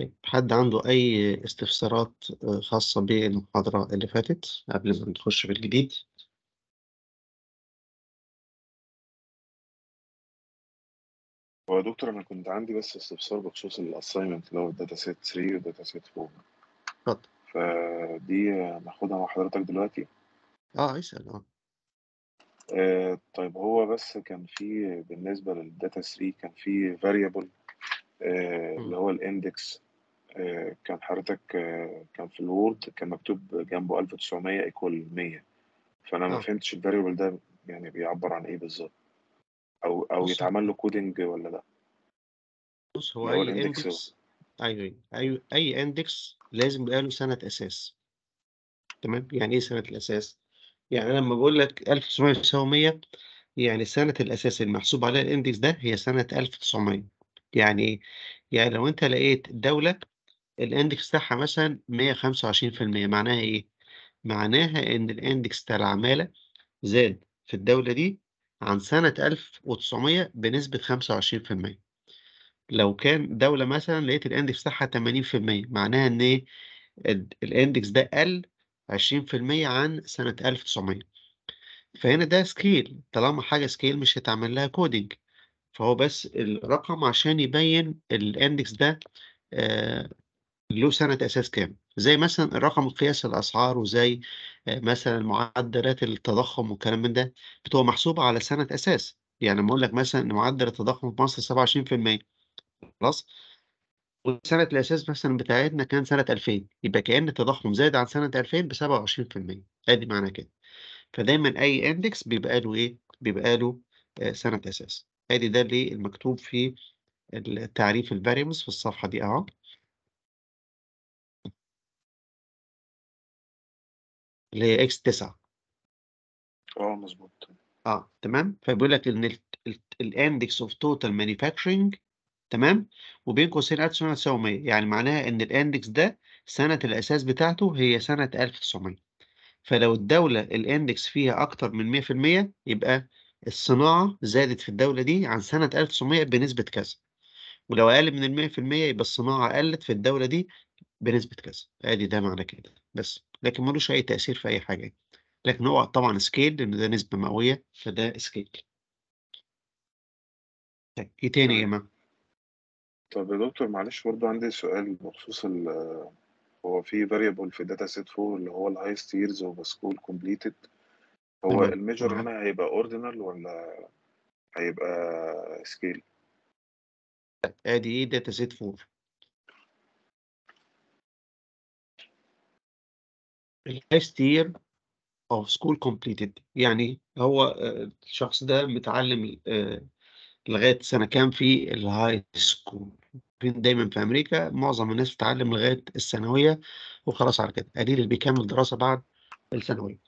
طيب حد عنده أي استفسارات آه، خاصة بالمحاضرة اللي فاتت قبل ما نخش في الجديد؟ هو يا دكتور أنا كنت عندي بس استفسار بخصوص ال assignment اللي هو ال data set 3 وال data set 4 اتفضل فدي ناخدها مع حضرتك دلوقتي آه اسأل آه آه طيب هو بس كان في بالنسبة لل data 3 كان في variable آه. اللي هو ال index كان حضرتك آه كان في ال Word كان مكتوب جنبه 1900 equal 100 فأنا ما آه. فهمتش ال variable ده يعني بيعبر عن إيه بالظبط؟ أو بص يتعمل له coding ولا لأ؟ بص هو أي ال index index أيوه أيوه أي index لازم يبقى له سنة أساس. تمام؟ يعني إيه سنة الأساس؟ يعني أنا لما بقول لك 1900 يساوي 100 يعني سنة الأساس المحسوب عليها ال index ده هي سنة 1900 يعني إيه؟ يعني لو أنت لقيت دولة الاندكس بتاعها مثلا 125% معناها إيه؟ معناها إن ال index بتاع العمالة زاد في الدولة دي عن سنة 1900 بنسبة 25% لو كان دولة مثلا لقيت ال index بتاعها 80% معناها إن إيه؟ ال- ال index ده قل 20% عن سنة 1900 فهنا ده scale طالما حاجة scale مش هتعمل لها coding فهو بس الرقم عشان يبين ال index ده آه، له سنة أساس كام زي مثلا الرقم قياس الأسعار وزي آه، مثلا معدلات التضخم والكلام من ده بتبقى محسوبة على سنة أساس. يعني لما أقول لك مثلا إن معدل التضخم في مصر 27% خلاص؟ وسنة الأساس مثلا بتاعتنا كان سنة 2000 يبقى كأن التضخم زاد عن سنة 2000 ب 27% أدي معنى كده. فدايما أي index بيبقى له إيه؟ بيبقى له آه، سنة أساس. أدي ده اللي المكتوب في التعريف ال variables في الصفحة دي أهو. اللي هي X 9 آه مظبوط. آه تمام؟ فبيقول لك إن ال index of total manufacturing تمام؟ وبين قوسين 1900 يعني معناها إن ال index ده سنة الأساس بتاعته هي سنة 1900 فلو الدولة ال index فيها أكتر من 100% يبقى الصناعة زادت في الدولة دي عن سنة 1900 بنسبة كذا. ولو أقل من ال 100% يبقى الصناعة قلت في الدولة دي بنسبة كذا. أدي ده معنى كده بس. لكن ملوش أي تأثير في أي حاجة. لكن هو طبعا scale لأن ده نسبة مئوية فده scale طيب إيه تاني يا جماعة طب يا دكتور معلش برضو عندي سؤال بخصوص ال هو في variable في ال data set 4 اللي هو ال highest years of a school completed. هو ال measure. هنا هيبقى ordinal ولا هيبقى scale أدي إيه data set 4 ال last year of school completed يعني هو آه، الشخص ده متعلم آه، لغاية سنة كام في ال high school دايما في أمريكا معظم الناس بتتعلم لغاية الثانوية وخلاص على كده. قليل اللي بيكمل دراسة بعد الثانوية.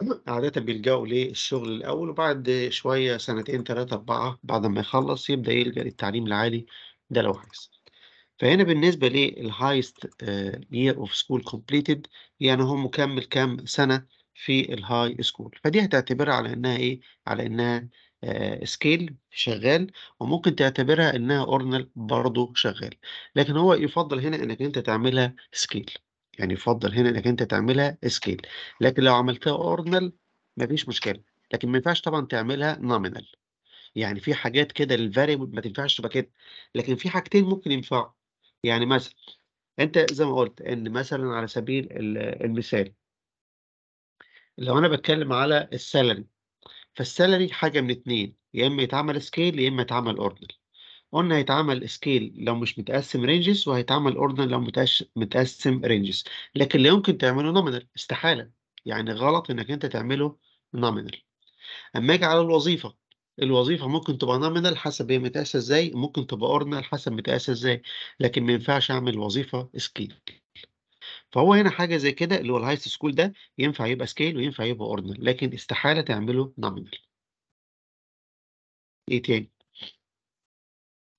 عادة بيلجأوا للشغل الأول وبعد شوية سنتين ثلاثة أربعة بعد ما يخلص يبدأ يلجأ للتعليم العالي ده لو عايز. فهنا بالنسبة لل highest year of school completed يعني هو مكمل كام سنة في ال high school فدي هتعتبرها على إنها إيه؟ على إنها scale شغال وممكن تعتبرها إنها ordinal برضه شغال. لكن هو يفضل هنا إنك أنت تعملها scale يعني يفضل هنا إنك أنت تعملها scale لكن لو عملتها ordinal مفيش مشكلة. لكن ما ينفعش طبعا تعملها nominal يعني في حاجات كده لل variable ما تنفعش تبقى كده. لكن في حاجتين ممكن ينفعوا. يعني مثلا أنت زي ما قلت إن مثلا على سبيل ال- المثال لو أنا بتكلم على ال salary فال salary حاجة من اتنين يا إما يتعمل scale يا إما يتعمل order قلنا هيتعمل scale لو مش متقسم ranges وهيتعمل order لو متقسم ranges لكن لا يمكن تعمله nominal استحالة. يعني غلط إنك أنت تعمله nominal أما أجي على الوظيفة الوظيفة ممكن تبقى nominal حسب هي متقاسة إزاي ممكن تبقى ordinal حسب متقاسة إزاي لكن ما ينفعش أعمل وظيفة scale. فهو هنا حاجة زي كده اللي هو ال highest school ده ينفع يبقى scale وينفع يبقى ordinal لكن استحالة تعمله nominal إيه تاني؟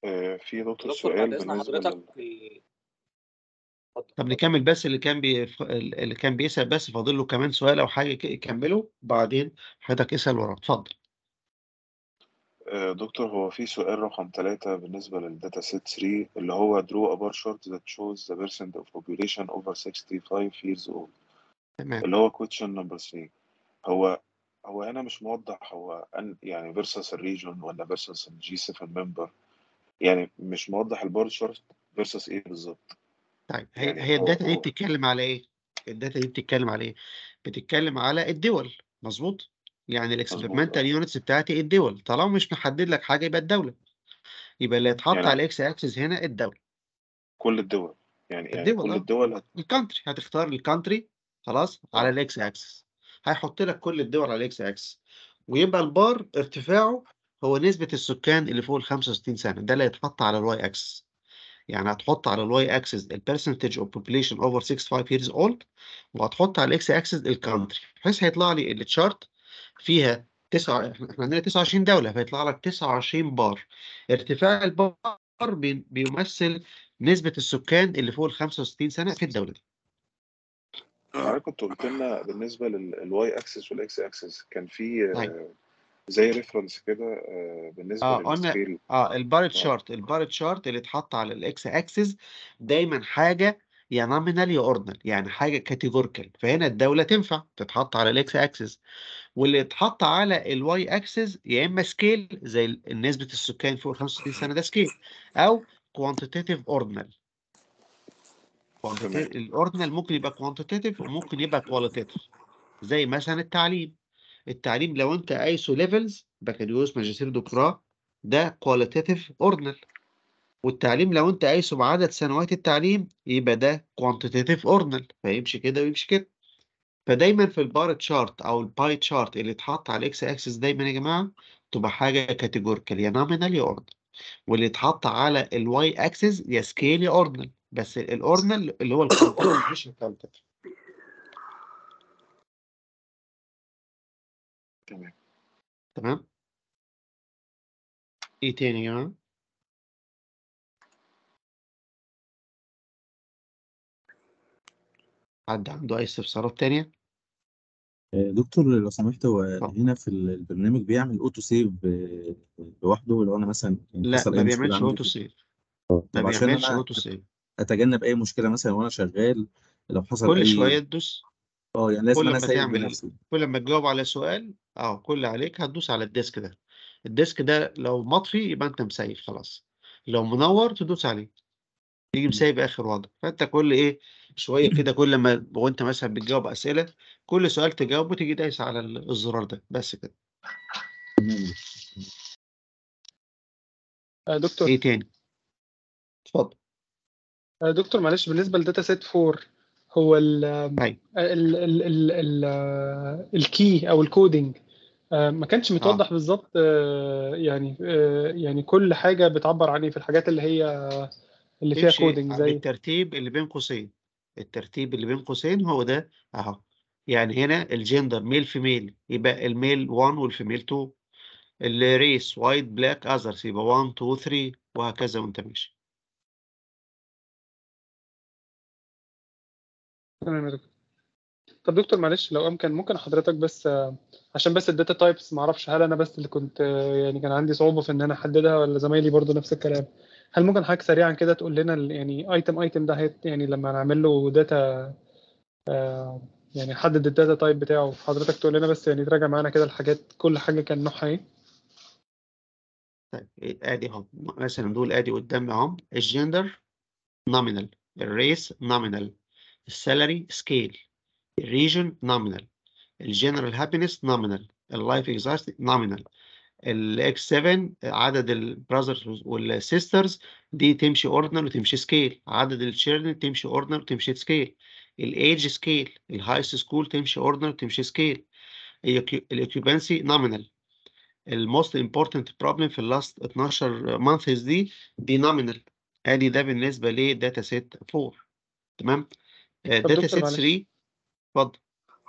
آه في دكتور سؤال لل اتفضل. طب. نكمل بس اللي كان بي... اللي كان بيسأل بس فاضل له كمان سؤال أو حاجة ك- كمله بعدين حضرتك اسأل وراه. اتفضل. آه، دكتور هو في سؤال رقم ثلاثة بالنسبة لل data set 3 اللي هو draw a bar chart that shows the percent of population over 65 years old تمام اللي هو question number 3 هو هو هنا مش موضح هو أن يعني versus ال region ولا versus ال G7 member يعني مش موضح ال bar chart versus إيه بالظبط طيب هي يعني هي هو ال data دي هو بتتكلم على إيه؟ ال data دي بتتكلم على إيه؟ بتتكلم على الدول مظبوط؟ يعني ال experimental units بتاعتي الدول. طالما مش محدد لك حاجة يبقى الدولة. يبقى اللي يتحط يعني على الاكس اكسس هنا الدولة. كل الدول. يعني يعني الدول كل آه. الدول هت... ال country هتختار ال country خلاص على الاكس اكسس هيحط لك كل الدول على ال X axis ويبقى البار ارتفاعه هو نسبة السكان اللي فوق ال 65 سنة. ده اللي هيتحط على ال Y axis يعني هتحط على ال Y axis ال percentage of population over 65 years old وهتحط على ال X axis ال country بحيث هيطلع لي ال chart فيها تسعة إحنا عندنا 29 دولة فيطلع لك 29 بار. ارتفاع البار بي- بيمثل نسبة السكان اللي فوق ال 65 سنة في الدولة دي. حضرتك كنت قلت لنا بالنسبة للواي اكسس والاكس اكسس كان في طيب. آه، زي reference كده آه، بالنسبة آه قلنا لل scale آه ال bar chart ال bar chart اللي اتحط على الاكس اكسس دايما حاجة يا nominal يا ordinal يعني حاجة categorical فهنا الدولة تنفع تتحط على الاكس اكسس واللي اتحط على ال Y axis يا إما scale زي نسبة السكان فوق 65 سنة ده scale أو quantitative ordinal ال ordinal ممكن يبقى quantitative وممكن يبقى qualitative زي مثلا التعليم. التعليم لو أنت قايسه levels بكالوريوس ماجستير دكتوراه ده qualitative ordinal والتعليم لو أنت قايسه بعدد سنوات التعليم يبقى ده quantitative ordinal فيمشي كده ويمشي كده. فدايما في ال bar chart أو ال pie chart اللي اتحط على الاكس اكسس دايما يا جماعة تبقى حاجة categorical يا nominal يا ordinal واللي اتحط على ال Y axis يا scale يا ordinal بس ال ordinal اللي هو ال quantitative مش ال qualitative تمام. تمام؟ إيه تاني يا جماعة؟ حد عنده أي استفسارات تانية؟ دكتور لو سمحت هو. هنا في البرنامج بيعمل auto save آه، لوحده؟ لو أنا مثلا يعني لا ما بيعملش عندي اوتو سيف ما طب عشان بيعملش auto save أتجنب أي مشكلة مثلا وأنا شغال لو حصل كل أي شوية تدوس. آه يعني لازم كل أنا ما تعمل بنفسي. كل ما تجاوب على سؤال آه كل عليك هتدوس على ال disk ده. ال disk ده لو مطفي يبقى أنت م save خلاص. لو منور تدوس عليه. يجي مسيف آخر وضع. فأنت كل إيه شوية كده كل ما وأنت مثلا بتجاوب أسئلة كل سؤال تجاوبه تيجي دايس على ال- الزرار ده. بس كده. آه، دكتور. إيه تاني؟ اتفضل. آه، دكتور معلش بالنسبة ل data set 4 هو ال طيب ال ال ال ال آه، ال key أو ال coding آه، ما كانش متوضح بالظبط آه، يعني آه، يعني كل حاجة بتعبر عن إيه في الحاجات اللي هي اللي فيها تمشي coding زي بالترتيب اللي بين قوسين. الترتيب اللي بين قوسين هو ده أهو. يعني هنا ال gender male female يبقى ال male 1 وال female 2 ال race white black others يبقى 1 2 3 وهكذا وانت ماشي. تمام يا دكتور. طب دكتور معلش لو أمكن ممكن حضرتك بس عشان بس ال data types ما أعرفش هل أنا بس اللي كنت يعني كان عندي صعوبة في إن أنا أحددها ولا زمايلي برضو نفس الكلام. هل ممكن حضرتك سريعا كده تقول لنا يعني item item ده هيت يعني لما نعمل له data آه، يعني حدد ال data type بتاعه حضرتك تقول لنا بس يعني تراجع معانا كده الحاجات كل حاجة كان نوعها إيه؟ طيب إيه- آدي أهو. مثلا دول آدي قدامي اهو الجندر نومينال الريس نومينال السالري سكيل الريجن نومينال الجنرال هابينس نومينال اللايف اكزاست نومينال الاكس 7 عدد ال brothers وال sisters دي تمشي ordinal وتمشي scale. عدد ال children تمشي ordinal وتمشي scale. ال age scale ال highest school تمشي ordinal وتمشي scale. ال occupancy nominal. ال most important problem في ال last 12 months دي دي nominal. أدي ده بالنسبة ل data set 4 تمام؟ data set 3 اتفضل.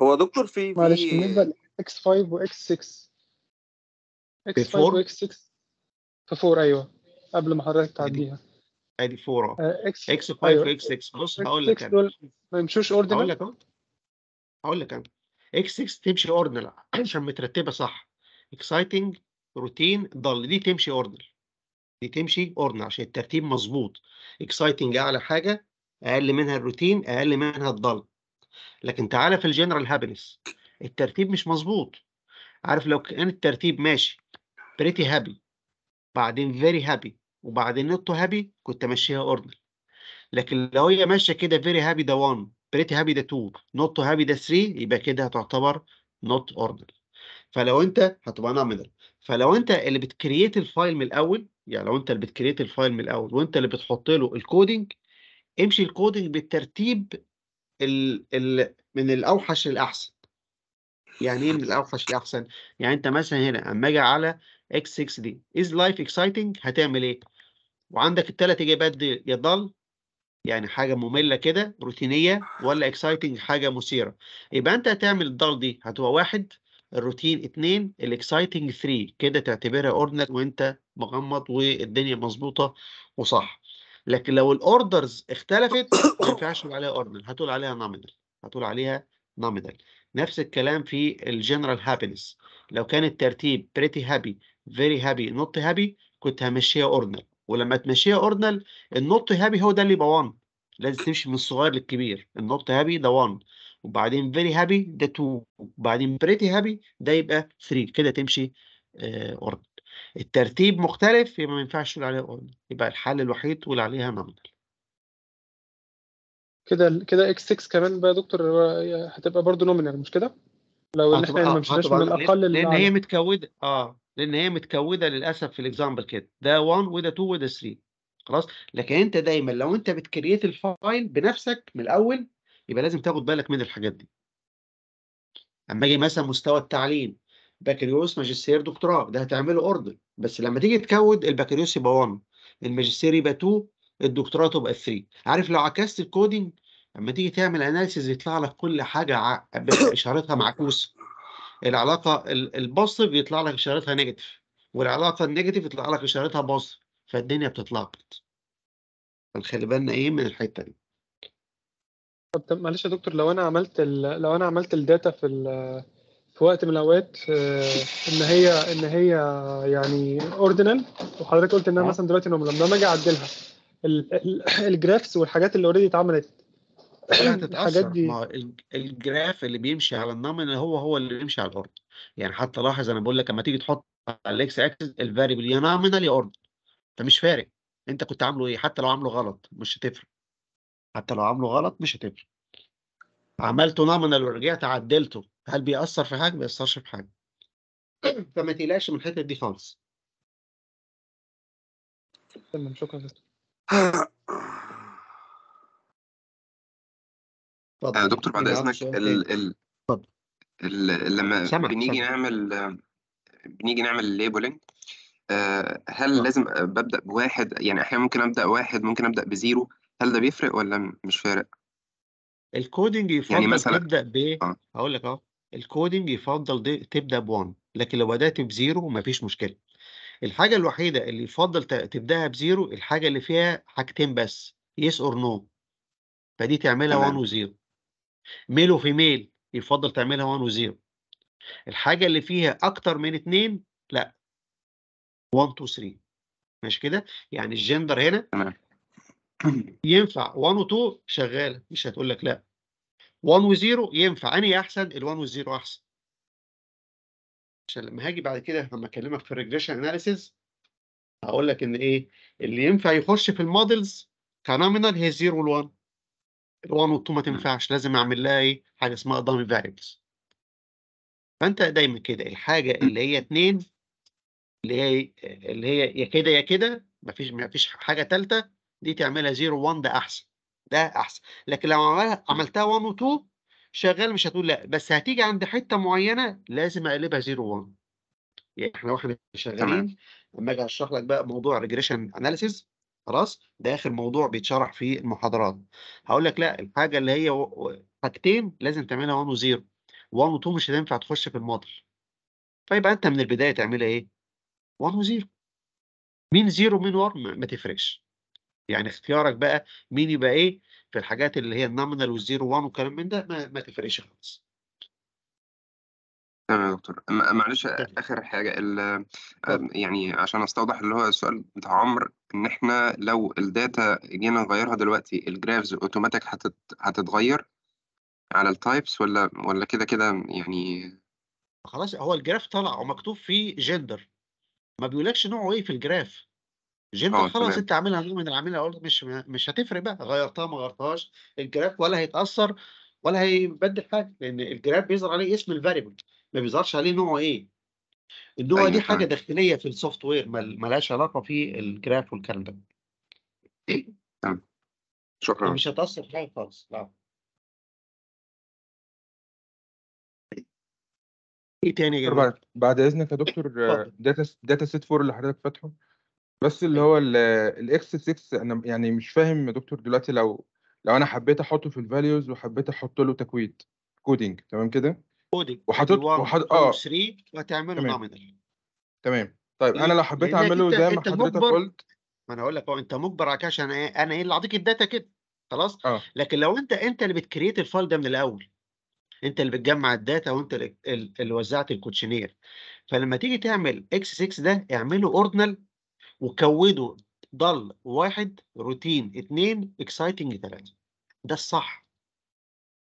هو دكتور في معلش بالنسبة لاكس 5 واكس 6 إكس 5 واكس 6 في 4 أيوه. قبل ما حضرتك يعني تعديها. ادي 4 إكس إكس 5 واكس 6 بص هقول لك أنا. ما يمشوش ordinal هقول لك أهو. هقول لك أنا. X 6 تمشي ordinal عشان مترتبة صح. exciting routine dull دي تمشي ordinal دي تمشي ordinal عشان الترتيب مظبوط. exciting أعلى حاجة أقل منها الروتين أقل منها ال dull لكن تعالى في ال general happiness الترتيب مش مظبوط. عارف لو كان الترتيب ماشي pretty happy بعدين very happy وبعدين not happy كنت أمشيها order لكن لو هي ماشية كده very happy ده 1 pretty happy ده 2 not happy ده 3 يبقى كده هتعتبر not order فلو أنت هتبقى nominal فلو أنت اللي بت create ال file من الأول يعني لو أنت اللي بت create ال file من الأول وأنت اللي بتحط له ال coding امشي ال coding بالترتيب ال ال من الأوحش للأحسن. يعني إيه من الأوحش للأحسن؟ يعني أنت مثلا هنا أما أجي على X 6 دي is life exciting هتعمل إيه؟ وعندك الثلاث إجابات دي يا dull يعني حاجة مملة كده روتينية ولا exciting حاجة مثيرة. يبقى أنت هتعمل ال dull دي هتبقى واحد الروتين اتنين ال exciting 3 كده تعتبرها order وأنت مغمض والدنيا مظبوطة وصح. لكن لو ال orders اختلفت ما ينفعش تقول عليها order هتقول عليها nominal هتقول عليها nominal نفس الكلام في ال general happiness لو كان الترتيب pretty happy very happy not happy كنت همشيها ordinal ولما تمشيها ordinal ال not happy هو ده اللي يبقى 1 لازم تمشي من الصغير للكبير. ال not happy ده 1 وبعدين very happy ده 2 وبعدين pretty happy ده يبقى 3 كده تمشي ordinal الترتيب مختلف يبقى ما ينفعش تقول عليها ordinal يبقى الحل الوحيد تقول عليها nominal كده كده X 6 كمان بقى يا دكتور هتبقى برضه nominal مش كده؟ لو إن إحنا ما آه، مشيناش من الأقل لأن هي متكودة آه. لأن هي متكودة للأسف في ال example كده. ده 1 وده 2 وده 3 خلاص؟ لكن أنت دايما لو أنت بت create ال file بنفسك من الأول يبقى لازم تاخد بالك من الحاجات دي. أما أجي مثلا مستوى التعليم بكالوريوس ماجستير دكتوراه ده هتعمله order بس لما تيجي تكود البكالوريوس يبقى 1 الماجستير يبقى 2 الدكتوراه تبقى 3 عارف لو عكست ال coding لما تيجي تعمل analysis يطلع لك كل حاجة اشارتها معكوسه العلاقة ال- ال positive يطلع لك اشارتها negative والعلاقة ال negative يطلع لك اشارتها positive فالدنيا بتتلخبط فنخلي بالنا إيه من الحتة دي طب معلش يا دكتور لو أنا عملت. لو أنا عملت ال data في. في وقت من الأوقات آه، إن هي إن هي يعني ordinal وحضرتك قلت إنها آه. مثلا دلوقتي لما أجي أعدلها ال... ال... ال graphs والحاجات اللي already اتعملت لا الحاجات هتتأثر. دي ما ال graph اللي بيمشي على ال nominal هو هو اللي بيمشي على ال order يعني حتى لاحظ أنا بقول لك لما تيجي تحط على ال X axis ال variable يا nominal يا order فمش فارق. أنت كنت عامله إيه؟ حتى لو عامله غلط مش هتفرق. حتى لو عامله غلط مش هتفرق. عملته nominal ورجعت عدلته هل بيأثر في حاجة؟ ما بيأثرش في حاجة. فما تقلقش من الحتة دي خالص. تمام شكرا. اتفضل. آه، دكتور بعد إذنك ال ال اتفضل. لما سامعك بنيجي سامعك نعمل بنيجي نعمل ال labeling هل آه. لازم ببدأ بواحد؟ يعني أحيانا ممكن أبدأ واحد ممكن أبدأ ب zero. هل ده بيفرق ولا مش فارق؟ ال coding يعني يفضل مثلا تبدأ ب آه. هقول لك أهو. ال coding يفضل تبدأ ب1 لكن لو بدأت ب zero مفيش مشكلة. الحاجة الوحيدة اللي يفضل تبدأها ب zero الحاجة اللي فيها حاجتين بس yes or no فدي تعملها 1 تمام و0 male و female يفضل تعملها 1 و0 الحاجة اللي فيها أكتر من اتنين لا. 1 2 3 ماشي كده؟ يعني الجندر هنا ينفع 1 و2 شغالة. مش هتقول لك لا. 1 و0 ينفع. أنهي أحسن؟ ال1 وال0 أحسن. عشان لما هاجي بعد كده لما أكلمك في ال regression analysis هقول لك إن إيه؟ اللي ينفع يخش في ال models ك nominal هي 0 وال1 ال1 وال2 ما مم. تنفعش لازم أعمل لها إيه؟ حاجة اسمها dummy variables فأنت دايما كده الحاجة اللي هي 2 اللي هي اللي هي يا كده يا كده مفيش مفيش حاجة ثالثه دي تعملها 0 1 ده أحسن ده أحسن. لكن لو عملها عملتها 1 و2 شغال مش هتقول لأ. بس هتيجي عند حتة معينة لازم أقلبها 0 1 يعني إحنا وإحنا شغالين لما أجي أشرح لك بقى موضوع regression analysis خلاص ده آخر موضوع بيتشرح في المحاضرات. هقول لك لا الحاجة اللي هي حاجتين لازم تعملها 1 و0 1 و2 مش هتنفع تخش في الموديل. فيبقى انت من البداية تعملها إيه؟ 1 و0 مين 0 ومين 1 ما ما تفرقش. يعني اختيارك بقى مين يبقى إيه في الحاجات اللي هي ال nominal وال zero 1 والكلام من ده ما, ما تفرقش خالص. تمام يا دكتور. م- معلش آخر حاجة ال- اتفضل. يعني عشان أستوضح اللي هو السؤال بتاع عمر إن إحنا لو ال data جينا نغيرها دلوقتي ال graphs automatic هتت... هتتغير على ال types ولا ولا كده كده يعني؟ خلاص هو ال graph طلع ومكتوب فيه جندر ما بيقولكش نوعه إيه في ال graph. جندر آه خلاص تمام. أنت عاملها نوع من العاملة قلت مش مش هتفرق بقى. غيرتها ما غيرتهاش. ال graph ولا هيتأثر ولا هيبدل حاجة لأن ال graph بيظهر عليه اسم ال variable ما بيظهرش عليه نوعه إيه. النوع أيوه دي حاجة تمام داخلية في ال software مل- ملهاش علاقة في ال graph والكلام ده. تمام شكرا. فمش هتأثر في حاجة خالص. لا إيه تاني يا دكتور جماعة؟ بعد بعد إذنك يا دكتور data data set 4 اللي حضرتك فاتحه. بس اللي أيوه. هو ال X 6 أنا يعني مش فاهم يا دكتور دلوقتي لو لو أنا حبيت أحطه في ال values وحبيت أحط له تكويد coding تمام كده؟ coding 1 وحط 2 آه. 3 وهتعمله تمام. nominal تمام. طيب أنا؟ لو حبيت أعمله زي ما حضرتك قلت ما أنا أقول لك هو أنت مجبر على كده عشان إيه؟ أنا إيه اللي أعطيك ال data كده؟ خلاص؟ آه. لكن لو انت أنت اللي بت create ال file ده من الأول أنت اللي بتجمع ال data وأنت اللي وزعت ال questionnaire فلما تيجي تعمل X 6 ده اعمله ordinal وكوده dull واحد روتين اثنين exciting ثلاثة ده الصح.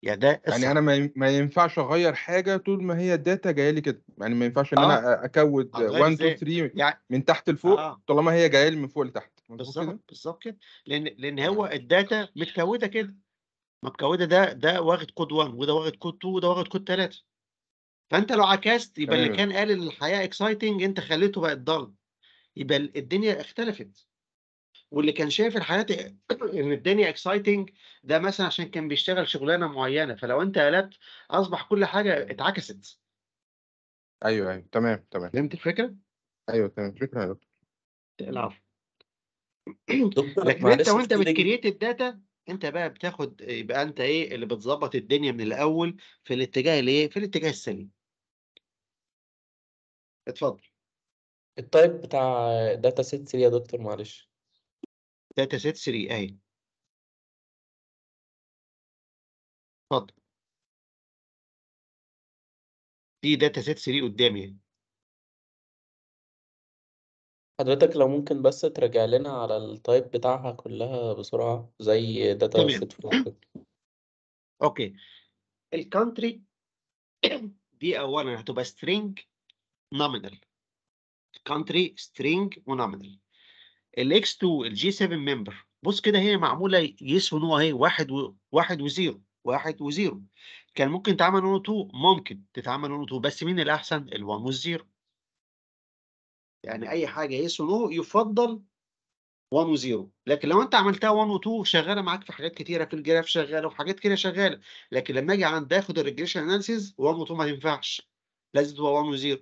يعني ده يعني أنا ما ين- ما ينفعش أغير حاجة طول ما هي ال data جاية لي كده. يعني ما ينفعش إن آه. أنا أكود هتغير 1 2 إزاي؟ 3 يعني من تحت لفوق آه. طالما هي جاية لي من فوق لتحت. بالظبط بالظبط كده. لأن لأن هو ال data متكودة كده. متكودة ده ده واخد كود 1 وده واخد كود 2 وده واخد كود 3 فأنت لو عكست يبقى اللي تمام كان قال الحياة exciting أنت خليته بقت dull يبقى ال- الدنيا اختلفت. واللي كان شايف الحياة إن الدنيا exciting ده مثلا عشان كان بيشتغل شغلانة معينة. فلو أنت قلبت أصبح كل حاجة اتعكست. أيوه أيوه. تمام تمام. فهمت الفكرة؟ أيوه تمام. شكرا يا دكتور العفو. لكن أنت وأنت بت create ال data أنت بقى بتاخد يبقى أنت إيه اللي بتظبط الدنيا من الأول في الاتجاه الايه؟ في الاتجاه السليم. اتفضل. ال type بتاع data set 3 يا دكتور؟ معلش. data set 3 اهي اتفضل. دي data set 3 قدامي اهي. حضرتك لو ممكن بس تراجع لنا على ال type بتاعها كلها بسرعة زي data set 4 كده. okay. ال country دي اولا هتبقى string nominal. country string و nominal ال X 2 ال G 7 member بص كده هي معمولة yes و no اهي واحد و... واحد و zero واحد و zero. كان ممكن تعمل 1 2 ممكن تتعمل 1 2 بس مين الأحسن؟ ال1 وال zero يعني أي حاجة yes و no يفضل 1 و0 لكن لو أنت عملتها 1 و2 شغالة معاك في حاجات كتيرة في ال graph شغالة وفي حاجات كده شغالة. لكن لما أجي عند آخد ال regression analysis 1 و2 ما تنفعش لازم تبقى 1 و0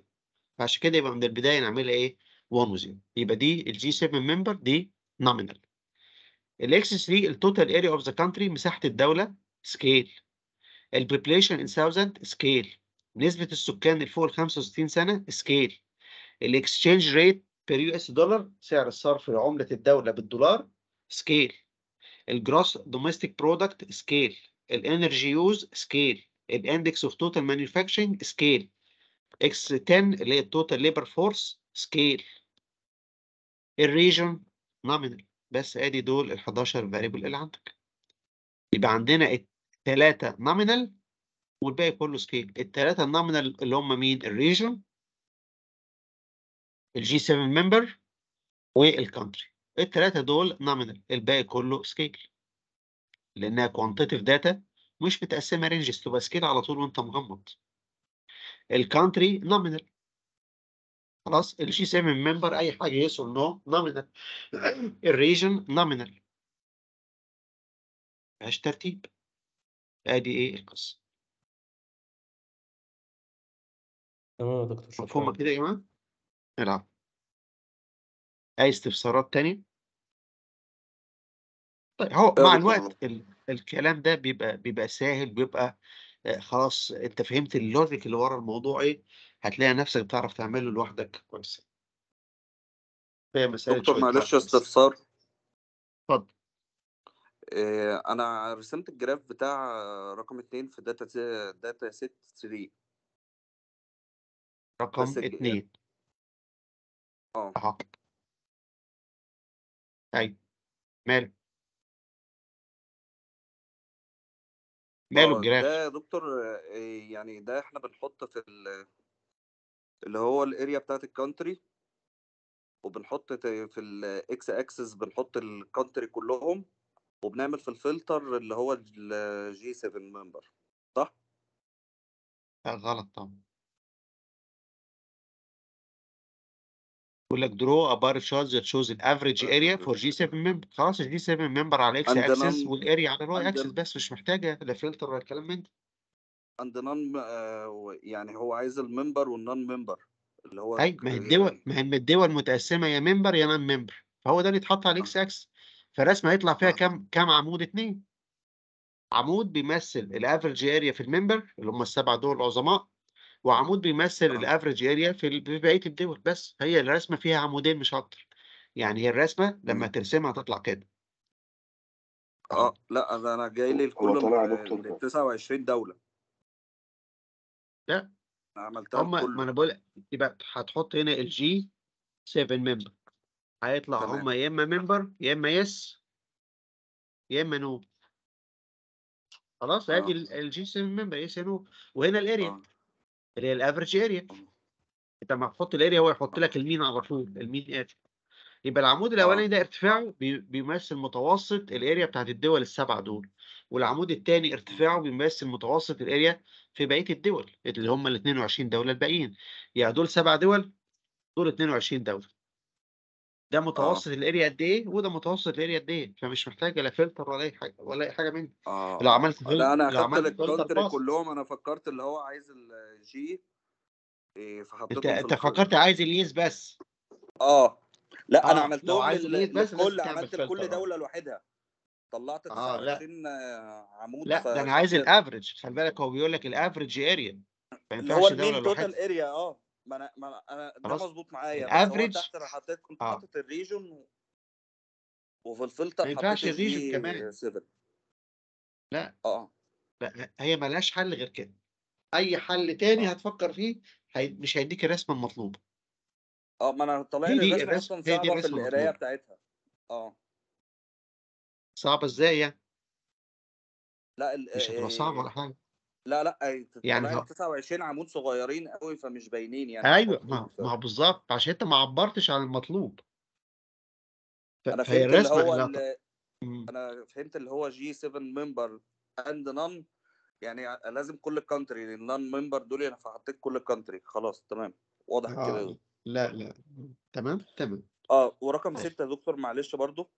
فعشان كده يبقى من البداية نعملها إيه؟ 1 و0 يبقى دي ال G 7 member دي nominal ال X 3 ال total area of the country مساحة الدولة scale ال population in 1000 scale نسبة السكان اللي فوق ال 65 سنة scale ال exchange rate per US dollar سعر الصرف لعملة الدولة بالدولار scale ال gross domestic product scale ال energy use scale ال index of total manufacturing scale X 10 اللي هي ال total labor force scale ال region nominal بس ادي دول ال 11 variable اللي عندك. يبقى عندنا الثلاثه nominal والباقي كله scale الثلاثه ال nominal اللي هم مين؟ ال region ال G 7 member وال country الثلاثه دول nominal الباقي كله scale لأنها quantitative data مش متقسمة ranges تبقى scale على طول وأنت مغمض. ال country nominal خلاص ال G 7 member أي حاجة yes or no nominal ال region nominal مفيهاش ترتيب. أدي إيه القصة؟ تمام يا دكتور مفهومة كده يا جماعة؟ العب اي استفسارات تانية طيب هو مع الوقت ال... الكلام ده بيبقى بيبقى سهل بيبقى آه، خلاص أنت فهمت ال logic اللي ورا الموضوع إيه. هتلاقي نفسك بتعرف تعمله لوحدك. كويس. هي مسألة دكتور شوية معلش استفسار. اتفضل. إيه، أنا رسمت ال graph بتاع رقم اتنين في data data set 3 رقم بس الج- اتنين. آه. اهو أيوه ماله؟ ماله آه ال graph؟ ده يا دكتور آه، يعني ده إحنا بنحط في ال- اللي هو ال area بتاعت ال country وبنحط في الاكس اكسس بنحط ال country كلهم وبنعمل في الفلتر اللي هو ال G7 member صح؟ لا غلط طبعا يقول لك draw a bar chart that shows the average area for G7 member خلاص ال G7 member على axis x وال area على ال y axis بس مش محتاجة لا فلتر ولا الكلام من ده and non يعني هو عايز ال member وال non member اللي هو أي ما هي الدول ما هي الدول متقسمة يا member يا non member فهو ده اللي يتحط على الاكس إكس فالرسمة هيطلع فيها آه. كام كام عمود؟ اتنين. عمود بيمثل ال average area في ال member اللي هم السبع دول العظماء وعمود بيمثل ال average area في بقية الدول بس. هي الرسمة فيها عمودين مش أكتر. يعني هي الرسمة لما. ترسمها تطلع كده. آه لأ ده أنا جاي لي هو لكل طالع ال يا دكتور ال 29 دولة. لا. عملتها هم ما أنا بقول يبقى هتحط هنا ال G7 member هيطلع هم يا إما member يا إما yes يا إما no خلاص ادي ال G7 member yes no وهنا ال area اللي هي ال average area أنت لما تحط ال area هو يحط لك ال mean على طول ال mean area يبقى العمود الأولاني آه ده ارتفاعه بي- بيمثل متوسط ال area بتاعت الدول السبعة دول. والعمود الثاني ارتفاعه بيمثل متوسط ال area في بقية الدول اللي هم ال 22 دولة الباقيين. يعني دول سبع دول دول 22 دولة. ده آه. متوسط ال area قد إيه؟ وده متوسط ال area قد إيه؟ فمش محتاج لا فلتر ولا أي حاجة ولا أي حاجة منه. آه. لو عملت لا. أنا أخدت ال country كلهم أنا فكرت اللي هو عايز ال G إيه، أنت فحطيتهم في أنت الخ... فكرت عايز اليس بس. آه. لا أنا آه. لو عملتهم لكل عملت لكل آه. دولة لوحدها. طلعت آه لا. 29 عمود لا ده أنا عايز الافريج خلي بالك هو بيقول لك الافريج اريا ما ينفعش دوله المين توتال لوحدها اريا آه. ما أنا ما أنا ده مظبوط معايا. الافريج تحت أنا حطيت كنت حاطط الريجون وفي الفلتر حطيت ينفعش الجي كمان. 7 لا. آه. لا هي ملهاش حل غير كده. أي حل تاني آه. هتفكر فيه هي... مش هيديك الرسمة المطلوبة. آه ما أنا طالع لي الرسمة الرسم أصلا صعبة في القراية بتاعتها. آه. صعبة إزاي يعني؟ لا. مش هتبقى صعبة ولا. حاجة. لا لا يعني لي هو 29 عمود صغيرين قوي فمش باينين يعني. أيوه ما. ما هو بالظبط عشان أنت ما عبرتش عن المطلوب. ف... أنا فهمت اللي هو لا ال... ط... مم. أنا فهمت اللي هو G7 member and non يعني لازم كل country ال non member دول أنا فحطيت كل country خلاص تمام. واضح كده. آه لا لا. تمام تمام. آه ورقم طيب. ستة يا دكتور معلش برضو.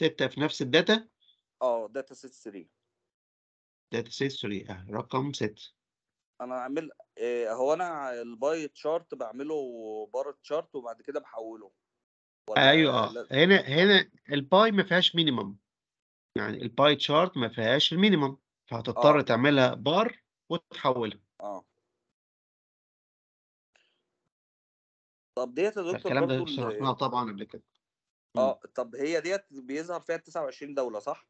ستة في نفس ال data؟ آه data set 3 data set 3 آه رقم ستة. أنا عامل إيه هو أنا ال pie chart بعمله bar chart وبعد كده بحوله. أيوه آه. هنا هنا ال pie ما فيهاش minimum يعني ال pie chart ما فيهاش ال minimum فهتضطر آه. تعملها بار وتحولها. آه. طب ديت يا دكتور الكلام ده شرحناه طبعا قبل كده. آه طب هي ديت بيظهر فيها 29 دولة صح؟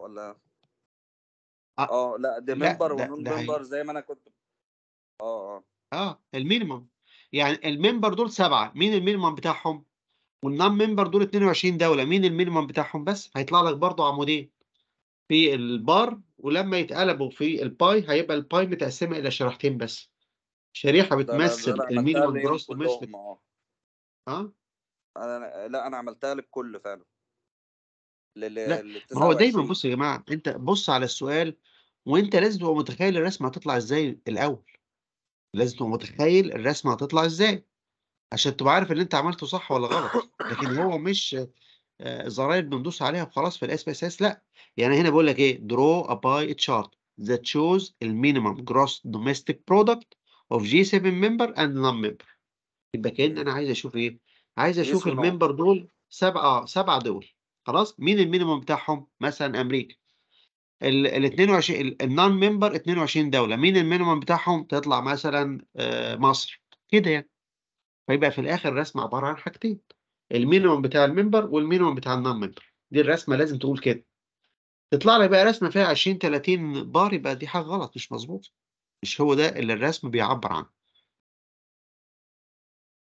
ولا؟ آه آه لا دي member و non member زي ما أنا كنت آه آه. آه ال minimum. يعني ال member دول سبعة. مين ال minimum بتاعهم؟ وال non member دول 22 دولة. مين ال minimum بتاعهم بس؟ هيطلع لك برضو عمودين. في البار ولما يتقلبوا في ال pie هيبقى ال pie متقسمة إلى شريحتين بس. ده بتمثل ال minimum gross domestic آه. آه؟ أنا لا أنا عملتها للكل فعلا. لل لا ما هو دايما 29 بص يا جماعة أنت بص على السؤال وأنت لازم تبقى متخيل الرسمة هتطلع إزاي الأول. لازم تبقى متخيل الرسمة هتطلع إزاي عشان تبقى عارف اللي أنت عملته صح ولا غلط. لكن هو مش آه، زراير بندوس عليها وخلاص في ال SPSS لا. يعني هنا بقول لك إيه؟ draw a pie chart that shows the minimum gross domestic product of G7 member and non-member. يبقى كأن أنا عايز أشوف إيه؟ عايز أشوف ال member دول سبعة سبعة دول خلاص؟ مين ال minimum بتاعهم؟ مثلا أمريكا. ال ال 22 ال non member 22 دولة مين ال minimum بتاعهم؟ تطلع مثلا آه، مصر. كده يعني. فيبقى في الآخر الرسمة عبارة عن حاجتين. ال minimum بتاع ال member وال minimum بتاع ال non member دي الرسمة لازم تقول كده. تطلع لي بقى رسمة فيها 20 30 بار يبقى دي حاجة غلط مش مظبوط. مش هو ده اللي الرسم بيعبر عنه.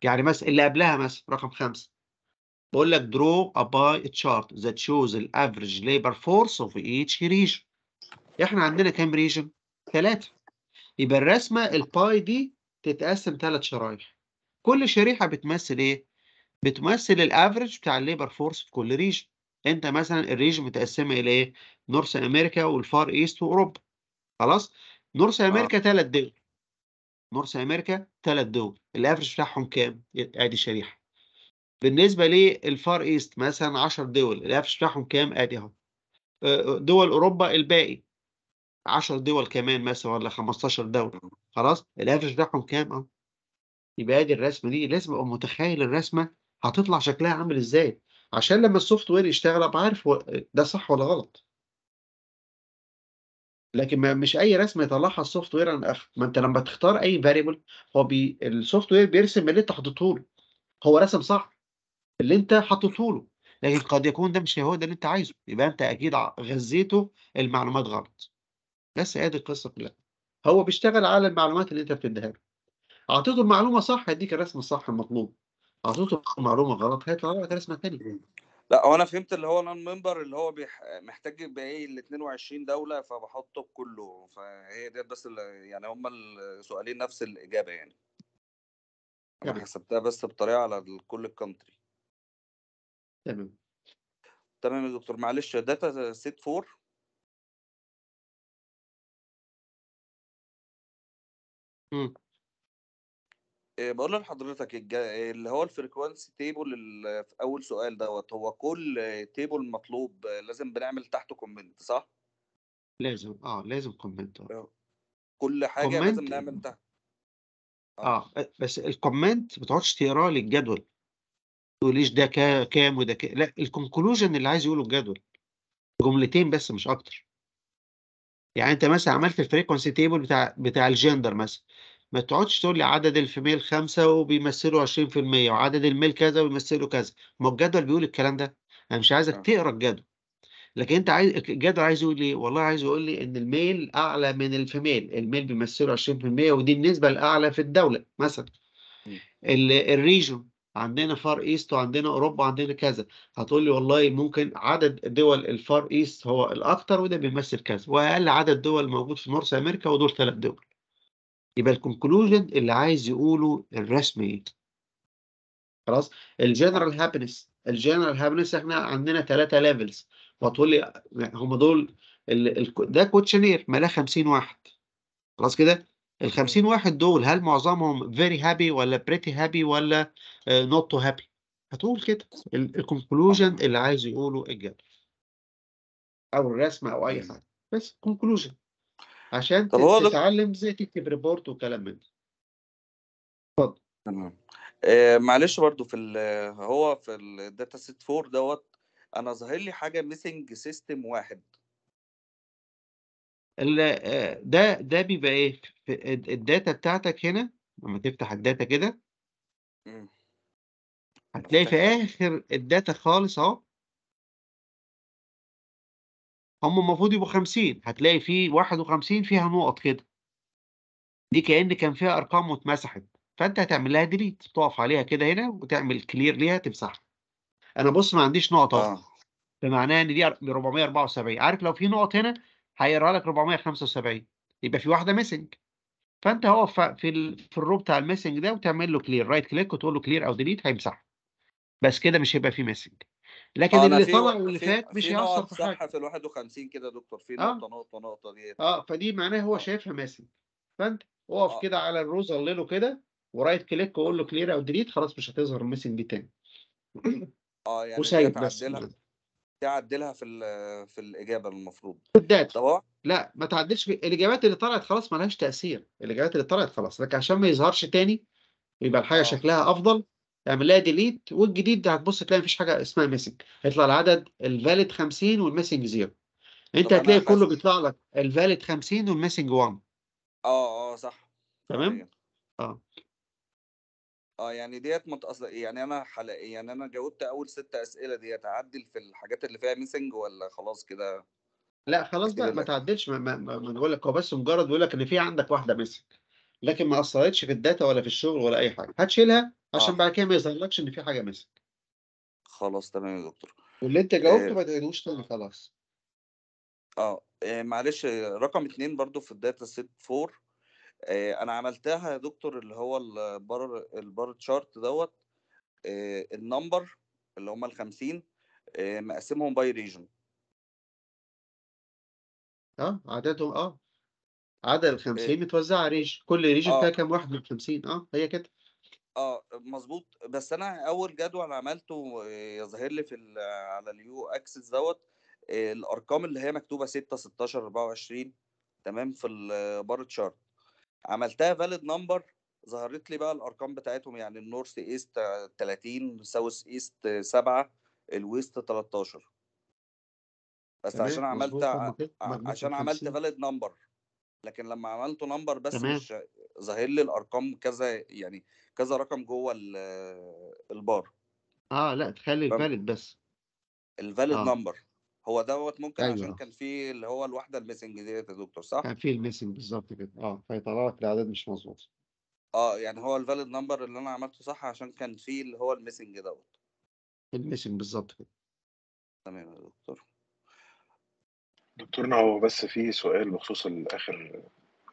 يعني مثلا اللي قبلها مثلا رقم خمسة بقول لك draw a pie chart that shows the average labor force of each region إحنا عندنا كام region؟ ثلاثة يبقى الرسمة ال pie دي تتقسم ثلاث شرايح كل شريحة بتمثل إيه؟ بتمثل ال average بتاع ال labor force في كل region أنت مثلا ال region متقسمة إلى إيه؟ North America وال Far East وأوروبا خلاص؟ North America ثلاث دول North America ثلاث دول ال average بتاعهم كام؟ أدي شريحة. بالنسبة لل Far East مثلا 10 دول ال average بتاعهم كام؟ أدي أهو. آه، دول أوروبا الباقي. 10 دول كمان مثلا ولا 15 دولة. خلاص؟ ال average بتاعهم كام؟ آه يبقى أدي الرسمة دي. لازم أبقى متخيل الرسمة هتطلع شكلها عامل إزاي. عشان لما ال software يشتغل أبقى عارف ده صح ولا غلط. لكن ما مش أي رسمه يطلعها ال software عن اخر ما أنت لما تختار أي variable هو بي ال software بيرسم اللي أنت حاططه له. هو رسم صح اللي أنت حاططه له لكن قد يكون ده مش هو ده اللي أنت عايزه. يبقى أنت أكيد غذيته المعلومات غلط. بس ادي القصة كلها. هو بيشتغل على المعلومات اللي أنت بتديها له. أعطيته المعلومة صح هيديك الرسم الصح المطلوب. أعطيته المعلومة غلط هيطلع لك رسمة ثانية لا هو أنا فهمت اللي هو نون number اللي هو بيح... محتاج يبقى إيه ال 22 دولة فبحطه بكله فهي ديت بس اللي يعني هما السؤالين نفس الإجابة يعني. أنا حسبتها بس بطريقة على كل ال country تمام. تمام يا دكتور معلش data set 4 مم. إيه، بقول لحضرتك الج- اللي هو ال frequency table اللي في أول سؤال دوت هو كل table مطلوب لازم بنعمل تحته comment صح؟ لازم آه لازم comment آه كل حاجة لازم comment نعمل تحت. آه. آه بس ال comment ما تقعدش تقراه للجدول. تقوليش ده كا- كام وده كام لا ال conclusion اللي عايز يقوله الجدول. جملتين بس مش أكتر. يعني أنت مثلا عملت ال frequency table بتاع بتاع الجندر مثلا. ما تقعدش تقول لي عدد ال female خمسة وبيمثلوا 20% وعدد ال male كذا وبيمثلوا كذا. ما هو الجدول بيقول الكلام ده. أنا مش عايزك آه. تقرأ الجدول. لكن أنت عايز الجدول عايز يقول إيه والله عايز يقول لي إن ال male أعلى من ال female. ال male بيمثلوا 20% ودي النسبة الأعلى في الدولة مثلا. ال region عندنا Far East وعندنا أوروبا وعندنا كذا. هتقول لي والله ممكن عدد دول ال Far East هو الأكتر وده بيمثل كذا وأقل عدد دول موجود في North America ودول ثلاث دول. يبقى ال conclusion اللي عايز يقوله الرسم إيه. خلاص؟ ال general happiness ال general happiness إحنا عندنا ثلاثة levels وهتقول لي هم دول ال... ال... ده questionnaire ملاه 50 واحد. خلاص كده؟ ال 50 واحد دول هل معظمهم very happy ولا pretty happy ولا not too happy هتقول كده. ال conclusion اللي عايز يقوله الجدول. أو الرسمه أو أي. حاجة. بس conclusion عشان طب هو دك- تتعلم إزاي تكتب report وكلام من ده. تمام. آه معلش برضو في هو في ال data set 4 دوت أنا ظاهر لي حاجة missing system واحد. ال- آه، ده ده بيبقى إيه؟ الداتا بتاعتك هنا لما تفتح ال data كده. هتلاقي في. آخر ال data خالص اهو. هم المفروض يبقوا 50 هتلاقي في 51 فيها نقط كده. دي كأن كان فيها أرقام واتمسحت. فأنت هتعمل لها delete تقف عليها كده هنا وتعمل clear ليها تمسحها. أنا بص ما عنديش نقط أهو. آه. فمعناه إن دي 474 عارف لو في نقط هنا هيقرا لك 475 يبقى في واحدة missing فأنت هقف في ال... في ال row بتاع ال missing ده وتعمل له clear right click وتقول له clear أو delete هيمسحه بس كده مش هيبقى فيه missing لكن أنا اللي طلع. واللي فات مش هيأثر في حاجة. في ال 51 كده يا دكتور في نقطة نقطة نقطة ديت. آه فدي معناه هو آه. شايفها missing فأنت اقف آه. كده على ال row ظلله كده و right click وقول له clear أو delete خلاص مش هتظهر ال missing دي تاني. آه يعني وسايب بس دي اعدلها في في الإجابة المفروض. ال data هو؟ لا ما تعدلش في الإجابات اللي طلعت خلاص ما لهاش تأثير. الإجابات اللي طلعت خلاص. لكن عشان ما يظهرش تاني يبقى الحاجة آه. شكلها أفضل. اعمل لها delete والجديد ده هتبص تلاقي مفيش حاجة اسمها missing هيطلع العدد ال valid 50 وال missing zero انت طب أنا هتلاقي كله بيطلع لك ال valid 50 وال missing 1 آه آه صح. تمام؟ آه. آه يعني ديت متأصل يعني أنا حل... يعني أنا جاوبت أول ست أسئلة ديت أعدل في الحاجات اللي فيها missing ولا خلاص كده؟ لا خلاص بقى ما. تعدلش ما, ما, ما ما بقول لك هو بس مجرد بيقول لك إن في عندك واحدة missing لكن ما أثرتش في ال data ولا في الشغل ولا أي حاجة. هتشيلها؟ عشان آه. بعد كده ما يظهرلكش إن في حاجة missing خلاص تمام يا دكتور. واللي أنت جاوبته آه، ما تعيدوش تاني خلاص. آه. آه، معلش آه، رقم اتنين برضو في ال data set 4 آه، أنا عملتها يا دكتور اللي هو ال bar ال bar chart دوت. آه، ال number اللي هم ال 50 آه، مقسمهم by region آه عددهم آه. عدد ال 50 متوزعه region كل region آه. فيها كام واحد من 50 آه هي كده. آه مظبوط بس أنا أول جدول عملته ظاهر لي في ال- على ال Y axis دوت آه، الأرقام اللي هي مكتوبة 6 16 24 تمام في ال bar chart عملتها valid number ظهرت لي بقى الأرقام بتاعتهم يعني ال North East 30 South East 7 ال West 13 بس عشان عملت عشان عملت 50 valid number لكن لما عملته number بس تمام. مش ظاهر لي الأرقام كذا يعني كذا رقم جوه ال- البار آه لأ تخلي ال valid بس. ال valid آه. number هو دوت ممكن عشان أيوه كان فيه اللي هو الواحدة ال missing ديت يا دكتور صح؟ كان في ال missing بالظبط كده. آه فيطلع لك الإعداد مش مظبوط. آه يعني هو ال valid number اللي أنا عملته صح عشان كان فيه اللي هو ال missing دوت. ال missing بالظبط كده. تمام يا دكتور. دكتورنا هو بس في سؤال بخصوص الآخر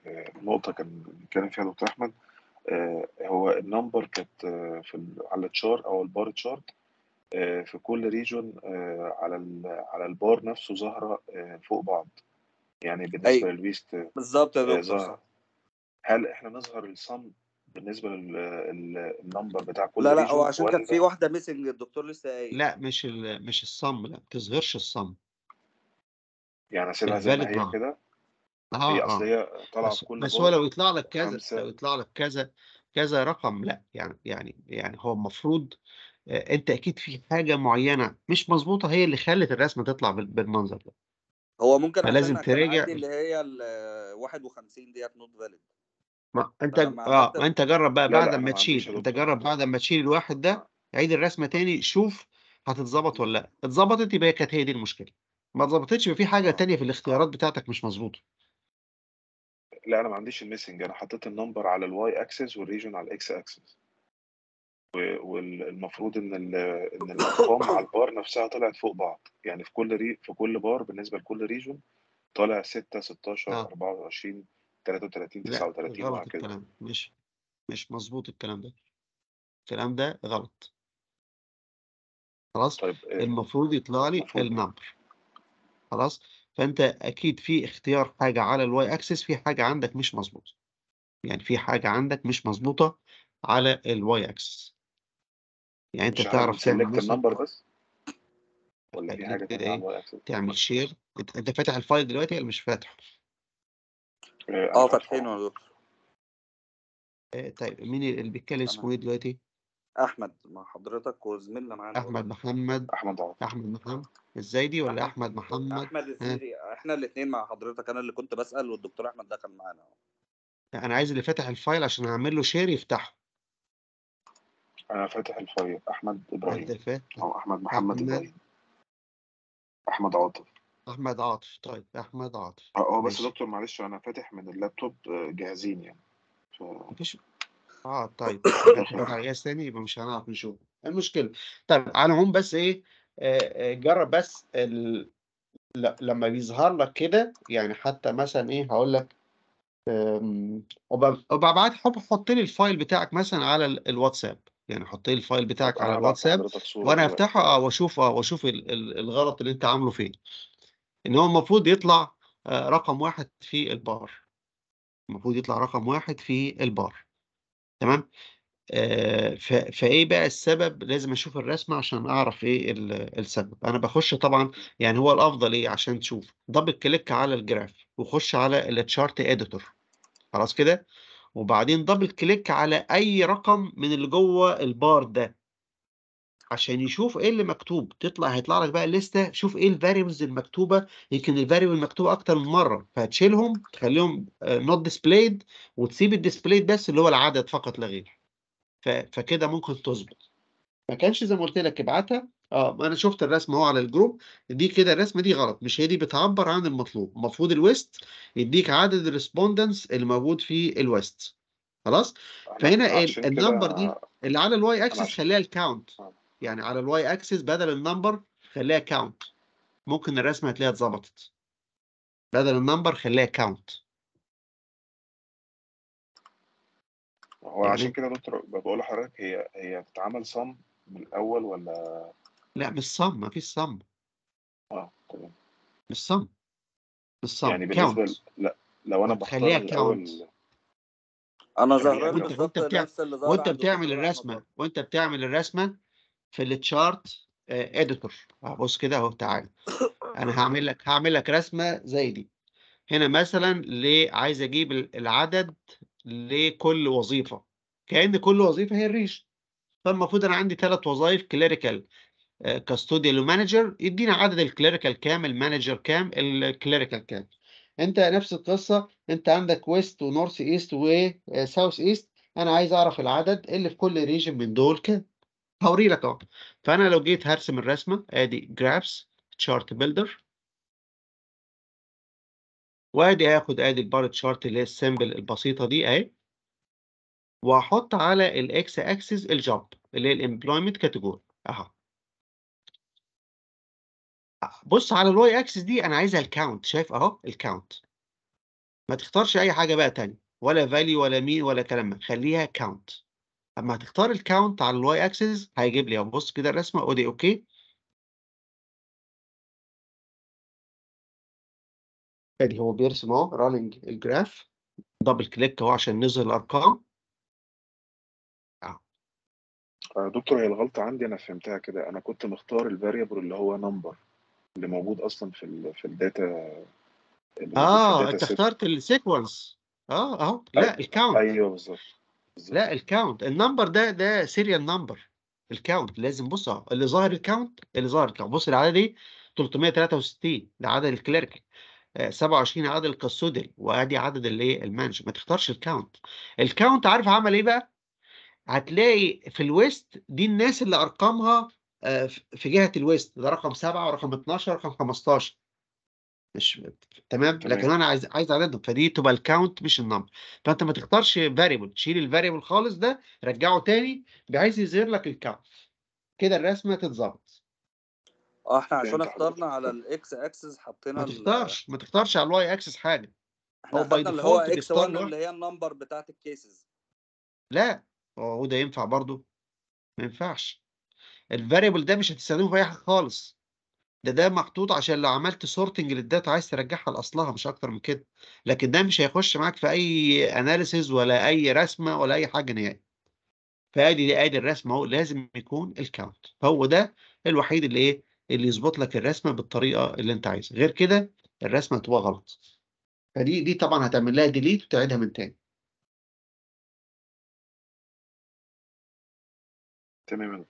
آه، نقطة كان بيتكلم فيها دكتور أحمد آه، هو ال number كانت آه، في ال- على ال chart أو ال bar chart آه، في كل region على ال- على البار نفسه ظاهرة آه، فوق بعض. يعني بالنسبة أيوه. لل West آه، بالظبط يا دكتور صح. هل إحنا نظهر ال sum بالنسبة لل number بتاع كل لا لا هو region عشان كان في ولا واحدة missing الدكتور لسه قايل. لا مش ال مش ال sum لا ما تظهرش ال sum يعني أسيبها زي ما هي آه. كده. هي آه أصل آه. هي طالعة بس في كل بس هو لو يطلع لك كذا لو خمسة يطلع لك كذا كذا رقم لا. يعني يعني يعني هو المفروض آه، أنت أكيد في حاجة معينة مش مظبوطه هي اللي خلت الرسمة تطلع بال- بالمنظر ده. هو ممكن كان تراجع اللي هي ال 51 ديت not valid ما أنت آه ما أنت جرب بقى بعد ما تشيل أنت جرب بعد ما تشيل الواحد ده عيد الرسمة تاني شوف هتتظبط ولا لا. اتظبطت يبقى هي كانت هي دي المشكلة. ما يبقى في حاجة آه تانية في الاختيارات بتاعتك مش مظبوطة. لا أنا ما عنديش ال missing. أنا حطيت النمبر على الواي أكسس والريجون على الإكس أكسس. والمفروض إن ال- إن الأرقام على البار نفسها طلعت فوق بعض. يعني في كل ري في كل بار بالنسبة لكل region طالع 6 16 آه. 24 33 لا 39 غلط وهكذا. الكلام. مش مش مظبوط الكلام ده. الكلام ده غلط. خلاص؟ طيب آه، المفروض يطلع لي المفروض ال number. خلاص؟ فأنت أكيد في اختيار حاجة على ال Y axis في حاجة عندك مش مظبوطة. يعني في حاجة عندك مش مظبوطة على ال Y axis. يعني أنت تعرف تعمل ال number بس؟ ولا في حاجة إيه؟ تعمل share أنت فاتح ال file دلوقتي ولا مش فاتحه آه، آه فاتحه فاتحينه يا دكتور. آه، طيب مين اللي بيتكلم اسمه إيه دلوقتي؟ أحمد مع حضرتك وزميلنا معانا أحمد محمد. أحمد عاطف. أحمد محمد. الزايدي ولا أحمد محمد؟ أحمد ها. الزيري إحنا الاثنين مع حضرتك. أنا اللي كنت بسأل والدكتور أحمد دخل معانا. أنا عايز اللي فاتح ال file عشان هعمل له share يفتحه. أنا فاتح الفايل. أحمد إبراهيم. أنت فاتح. أو أحمد محمد أحمد. إبراهيم. أحمد عاطف. أحمد عاطف. طيب أحمد عاطف. أه آه، بس ماشي. دكتور معلش أنا فاتح من اللابتوب آه، جاهزين يعني. ف... مفيش آه طيب فاتح على جهاز تاني يبقى مش هنعرف نشوف المشكلة؟ طيب على العموم بس إيه آه، جرب بس ال... لما بيظهر لك كده يعني حتى مثلا إيه هقول لك أم، وب- وببعت حط حط لي ال file بتاعك مثلا على ال- الواتساب. يعني حط لي ال file بتاعك على الواتساب وأنا افتحه آه واشوف آه واشوف ال- ال- الغلط اللي أنت عامله فين. إن هو المفروض يطلع رقم واحد في البار. المفروض يطلع رقم واحد في البار. تمام؟ آه، فإيه بقى السبب لازم أشوف الرسمة عشان أعرف إيه ال- السبب؟ أنا بخش طبعا يعني هو الأفضل إيه عشان تشوف؟ double click على ال graph وخش على ال chart editor خلاص كده؟ وبعدين double click على أي رقم من اللي جوه البار ده. عشان يشوف إيه اللي مكتوب تطلع هيطلع لك بقى ال list شوف إيه ال variables المكتوبة يمكن ال variable مكتوبه أكتر من مرة فهتشيلهم تخليهم not displayed وتسيب ال displayed بس اللي هو العدد فقط لا غير. فكده ممكن تظبط. ما كانش زي ما قلت لك ابعتها. آه أنا شفت الرسمه أهو على ال group. دي كده الرسمة دي غلط مش هي دي بتعبر عن المطلوب. المفروض ال West يديك عدد ال respondents اللي موجود في ال West. خلاص؟ فهنا ال number دي اللي على ال Y axis خليها ال count آه. يعني على ال Y axis بدل ال number خليها count ممكن الرسمة هتلاقيها اتظبطت. بدل ال number خليها count هو يعني عشان كده دكتور بقول لحضرتك هي هي بتتعمل sum من الأول ولا؟ لا مش sum ما فيش sum آه تمام. مش صم مش صم يعني ل... لا لو أنا بختار خليها من count الأول أنا يعني ظاهر لي وأنت وأنت بتعمل وانت بتعمل الرسمة وأنت بتعمل الرسمة في ال chart editor بص كده أهو تعالى. أنا هعمل لك هعمل لك رسمة زي دي. هنا مثلا ل عايز أجيب ال- العدد لكل وظيفة. كأن كل وظيفة هي ال reg. فالمفروض أنا عندي ثلاث وظائف clerical custodial و manager يدينا عدد ال clerical كام ال manager كام ال clerical كام. أنت نفس القصة. أنت عندك West و North East و South East أنا عايز أعرف العدد اللي في كل region من دول كام. هوري لك أهو. فأنا لو جيت هرسم الرسمة أدي graphs chart builder وأدي هاخد أدي ال bar chart اللي هي ال simple البسيطة دي أهي. وأحط على ال X axis ال job اللي هي ال employment category اهو بص على ال Y axis دي أنا عايزها ال count شايف أهو؟ ال count ما تختارش أي حاجة بقى تاني ولا value ولا مين ولا كلام خليها count أما هتختار ال count على ال Y axis هيجيب لي بص كده الرسمة ادي okay. ادي هو بيرسم أهو running ال graph double click أهو عشان نظهر الأرقام. آه، دكتور هي الغلطة عندي أنا فهمتها كده. أنا كنت مختار ال variable اللي هو number اللي موجود أصلا في ال في ال data آه أنت اخترت ال sequence آه أهو. لا ال count بالظبط بالظبط. لا ال count ال number ده ده serial number ال count لازم بص اهو اللي ظاهر ال count اللي ظاهر ال count بص العدد إيه 363 ده عدد ال clerk آه، 27 عدد ال custodial وأدي عدد الايه ال manage ما تختارش ال count ال count عارف عمل إيه بقى؟ هتلاقي في ال west دي الناس اللي أرقامها آه، في جهة ال west ده رقم 7 ورقم 12 ورقم 15 مش تمام؟ لكن تمام أنا عايز عايز عددهم فدي تبقى ال count مش ال number فأنت ما تختارش variable تشيل ال variable خالص ده رجعه تاني بحيث يظهر لك ال count كده الرسمة تتظبط. آه إحنا عشان اخترنا على الاكس اكسس حطينا ما. تختارش ما تختارش على ال Y axis حاجة. إحنا هو by اللي هو X بيختار 1 لوحده اللي هي ال number بتاعت ال cases لا هو ده ينفع برضه ما ينفعش. ال variable ده مش هتستخدمه في أي حاجة خالص. ده ده محطوط عشان لو عملت sorting لل data عايز ترجعها لأصلها مش أكتر من كده. لكن ده مش هيخش معاك في أي analysis ولا أي رسمة ولا أي حاجة نهائي. فأدي دي أدي الرسمة أهو لازم يكون ال count هو ده الوحيد اللي إيه؟ اللي يظبط لك الرسمة بالطريقة اللي أنت عايزها. غير كده الرسمة تبقى غلط. فدي دي طبعا هتعمل لها delete وتعيدها من تاني. تمام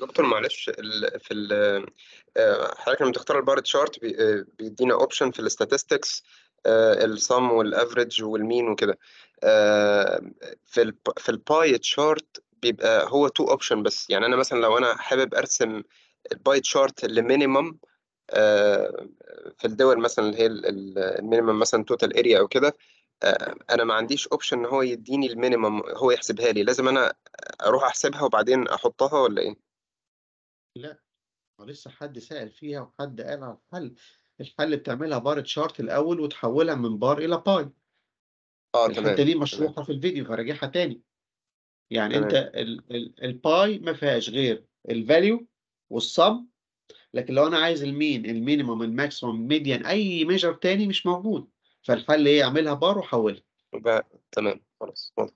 دكتور معلش في ال آه، حضرتك لما تختار ال bar chart آه، بيدينا option في ال statistics ال sum وال average وال mean وكده. آه، في في ال pie chart بيبقى هو two option بس. يعني أنا مثلا لو أنا حابب أرسم ال pie chart ل minimum في الدول مثلا اللي هي ال minimum مثلا total area أو كده أنا ما عنديش option إن هو يديني ال minimum هو يحسبها لي. لازم أنا أروح أحسبها وبعدين أحطها ولا إيه؟ لا لسه حد سأل فيها وحد قال على الحل. الحل بتعملها bar chart الأول وتحولها من بار إلى pie. آه الحتة تمام دي تمام. مشروحه في الفيديو هراجعها تاني. يعني أنت تمام. ال- ال- ال pie ما فيهاش غير ال value وال sum لكن لو أنا عايز ال mean ال minimum ال maximum median أي measure تاني مش موجود. فالحل إيه؟ أعملها بار وحولها تمام خلاص واضح.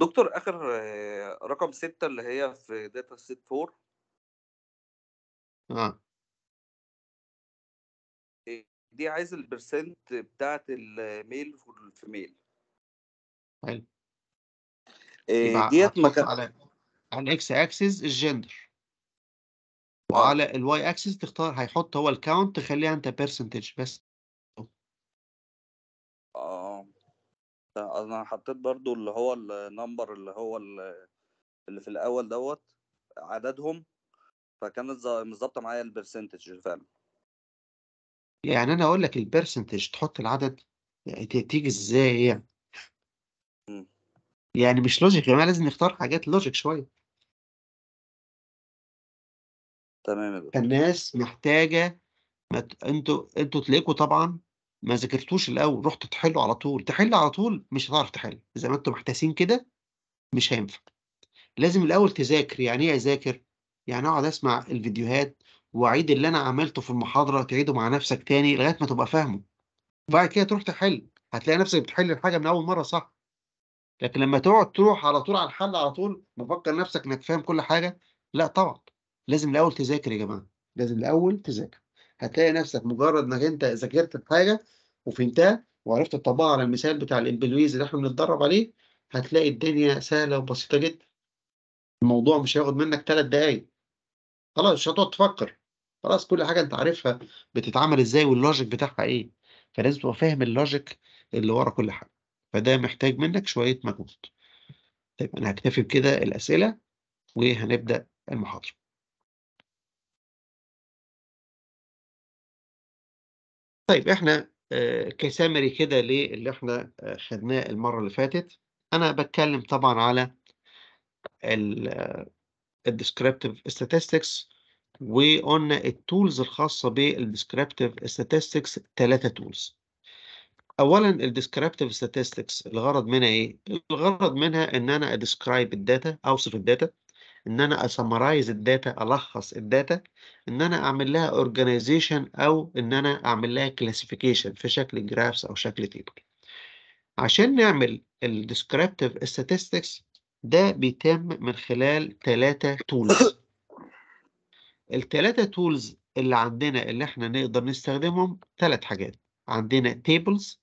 دكتور آخر آه، رقم ستة اللي هي في data set 4 آه. دي عايز ال percent بتاعت ال male وال female حلو. آه، ديت ما هتحط كان على على ال X axis ال gender وعلى ال Y axis تختار هيحط هو ال count تخليها انت percentage بس آه أنا حطيت برضو اللي هو ال number اللي هو ال- اللي في الأول دوت عددهم فكانت مظبطه معايا ال percentage فعلا يعني أنا أقول لك ال percentage تحط العدد يعني تيجي إزاي يعني. يعني مش logic يا جماعة لازم نختار حاجات logic شوية تمام فالناس محتاجة. أنتوا أنتوا تلاقوا طبعا ما ذاكرتوش الأول رحتوا تحلوا على طول تحل على طول مش هتعرف تحل زي ما أنتوا محتاسين كده مش هينفع. لازم الأول تذاكر يعني إيه أذاكر؟ يعني أقعد أسمع الفيديوهات وأعيد اللي أنا عملته في المحاضرة تعيده مع نفسك تاني لغاية ما تبقى فاهمه. وبعد كده تروح تحل هتلاقي نفسك بتحل الحاجة من أول مرة صح. لكن لما تقعد تروح على طول على الحل على طول مفكر نفسك إنك فاهم كل حاجة لأ طبعا لازم الأول تذاكر يا جماعة لازم الأول تذاكر. هتلاقي نفسك مجرد إنك أنت ذاكرت الحاجة وفهمتها وعرفت تطبقها على المثال بتاع الامبلويز اللي إحنا بنتدرب عليه هتلاقي الدنيا سهلة وبسيطة جدا. الموضوع مش هياخد منك ثلاث دقايق. خلاص مش هتقعد تفكر. خلاص كل حاجة أنت عارفها بتتعمل إزاي وال logic بتاعها إيه. فلازم تبقى فاهم ال logic اللي ورا كل حاجة. فده محتاج منك شوية مجهود. طيب أنا هكتفي بكده الأسئلة وهنبدأ المحاضرة. طيب إحنا آه، ك summary كده للي إحنا آه، خدناه المرة اللي فاتت. أنا بتكلم طبعا على ال descriptive statistics وقلنا ال tools الخاصة بال descriptive statistics ثلاثة tools اولا ال descriptive statistics الغرض منها إيه؟ الغرض منها إن أنا أ describe ال data أوصف ال data. إن أنا ا summarize ال data ألخص ال data إن أنا أعمل لها organization أو إن أنا أعمل لها classification في شكل graphs أو شكل table عشان نعمل ال descriptive statistics ده بيتم من خلال ثلاثة tools الثلاثة تولز اللي عندنا اللي إحنا نقدر نستخدمهم ثلاث حاجات. عندنا tables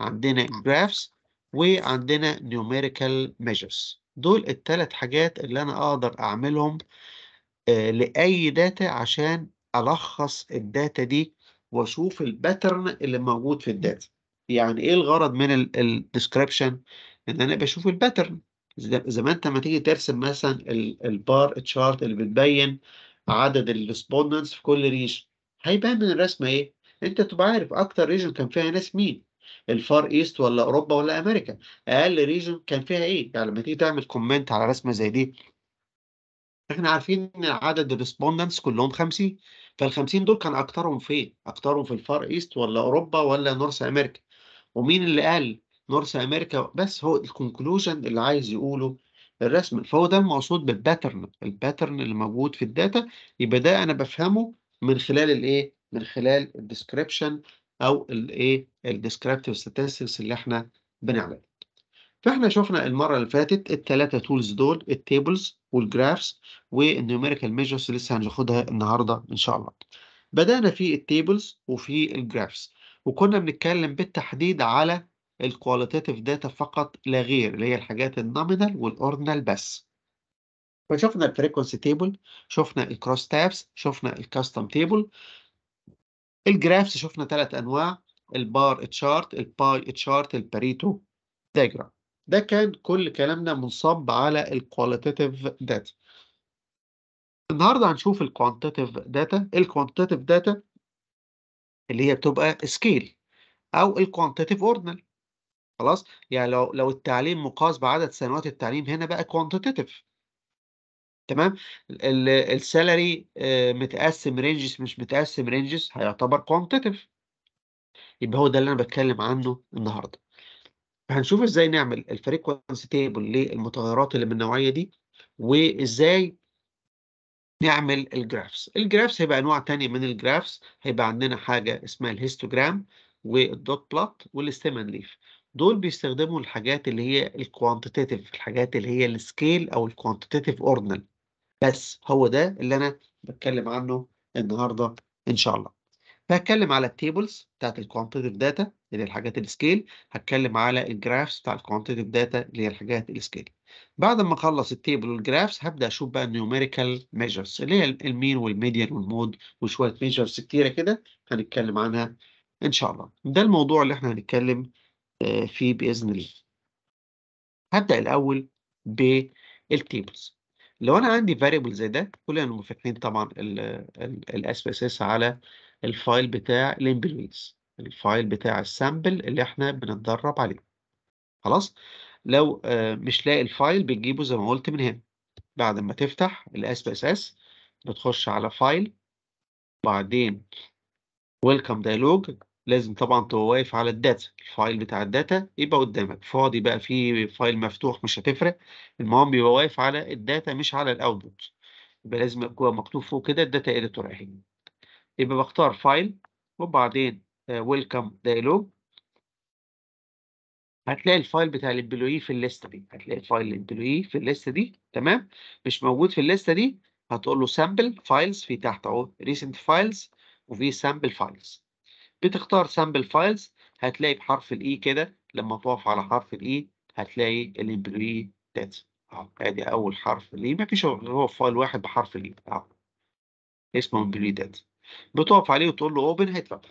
عندنا graphs وعندنا numerical measures. دول الثلاث حاجات اللي أنا أقدر أعملهم آه، لأي data عشان ألخص ال data دي وأشوف ال pattern اللي موجود في ال data يعني إيه الغرض من ال description إن أنا بشوف ال pattern زي ما أنت لما تيجي ترسم مثلا ال bar chart اللي بتبين عدد ال respondents في كل region هيبان من الرسمة إيه؟ أنت تبقى عارف أكتر region كان فيها ناس مين. ال Far East ولا أوروبا ولا أمريكا أقل region كان فيها إيه يعني لما تيجي تعمل comment على رسمة زي دي إحنا عارفين إن عدد ال respondents كلهم 50 فال 50 دول كان أكترهم فين؟ أكترهم في ال Far East ولا أوروبا ولا North أمريكا؟ ومين اللي قال North أمريكا بس هو ال conclusion اللي عايز يقوله الرسم فهو ده المقصود بال pattern ال pattern اللي موجود في ال data يبقى ده أنا بفهمه من خلال الإيه؟ من خلال ال description أو الايه؟ ال descriptive statistics اللي إحنا بنعملها. فإحنا شفنا المرة اللي فاتت الثلاثه tools دول ال tables وال graphs وال numerical measures لسه هناخدها النهارده إن شاء الله بدأنا في ال tables وفي ال graphs وكنا بنتكلم بالتحديد على ال qualitative data فقط لا غير اللي هي الحاجات ال nominal وال ordinal بس فشفنا ال frequency table شفنا ال cross tabs شفنا ال custom table ال graphs شفنا ثلاث أنواع ال bar chart ال pie chart ال Pareto diagram ده كان كل كلامنا منصب على ال qualitative data النهارده هنشوف ال quantitative data ال quantitative data اللي هي بتبقى scale أو ال quantitative ordinal خلاص؟ يعني لو لو التعليم مقاس بعدد سنوات التعليم هنا بقى quantitative تمام؟ ال salary متقسم ranges مش متقسم ranges هيعتبر quantitative يبقى هو ده اللي أنا بتكلم عنه النهارده. هنشوف إزاي نعمل ال frequency table للمتغيرات اللي من النوعية دي وإزاي نعمل ال graphs ال graphs هيبقى انواع تانية من ال graphs هيبقى عندنا حاجة اسمها الهيستوجرام والدوت بلوت والستيمن ليف دول بيستخدموا الحاجات اللي هي ال quantitative الحاجات اللي هي ال scale أو ال quantitative ordinal بس هو ده اللي أنا بتكلم عنه النهارده إن شاء الله. فهتكلم على ال tables بتاعت ال quantitative data اللي هي الحاجات ال scale. هتكلم على ال graphs بتاع ال quantitative data اللي هي الحاجات ال scale. بعد ما أخلص ال table وال graphs هبدأ أشوف بقى ال numerical measures اللي هي ال mean وال median وال mode وشوية measures كتيرة كده هنتكلم عنها إن شاء الله. ده الموضوع اللي إحنا هنتكلم آه، فيه بإذن الله. هبدأ الأول بال tables لو أنا عندي variable زي ده كلنا فاكرين طبعا ال SPSS على ال file بتاع ال employees ال file بتاع ال sample اللي إحنا بنتدرب عليه. خلاص؟ لو آه، مش لاقي ال file بتجيبه زي ما قلت من هنا. بعد ما تفتح ال SPSS بتخش على file بعدين welcome dialog لازم طبعا تبقى واقف على ال data ال file بتاع ال data يبقى قدامك. فاضي بقى في file مفتوح مش هتفرق. المهم بيبقى واقف على ال data مش على ال output يبقى لازم يكون مكتوب فوق كده ال data editor أهي. يبقى بختار file وبعدين welcome dialog هتلاقي ال file بتاع ال employee في الليستة دي. هتلاقي ال file ال employee في الليستة دي تمام؟ مش موجود في الليستة دي هتقول له sample files في تحت أهو. recent files وفي sample files بتختار sample files هتلاقي بحرف ال E كده لما تقف على حرف ال E هتلاقي ال employee data اهو ادي أول حرف ال E مفيش غير هو file واحد بحرف ال E اهو اسمه employee data بتقف عليه وتقول له open هيتفتح.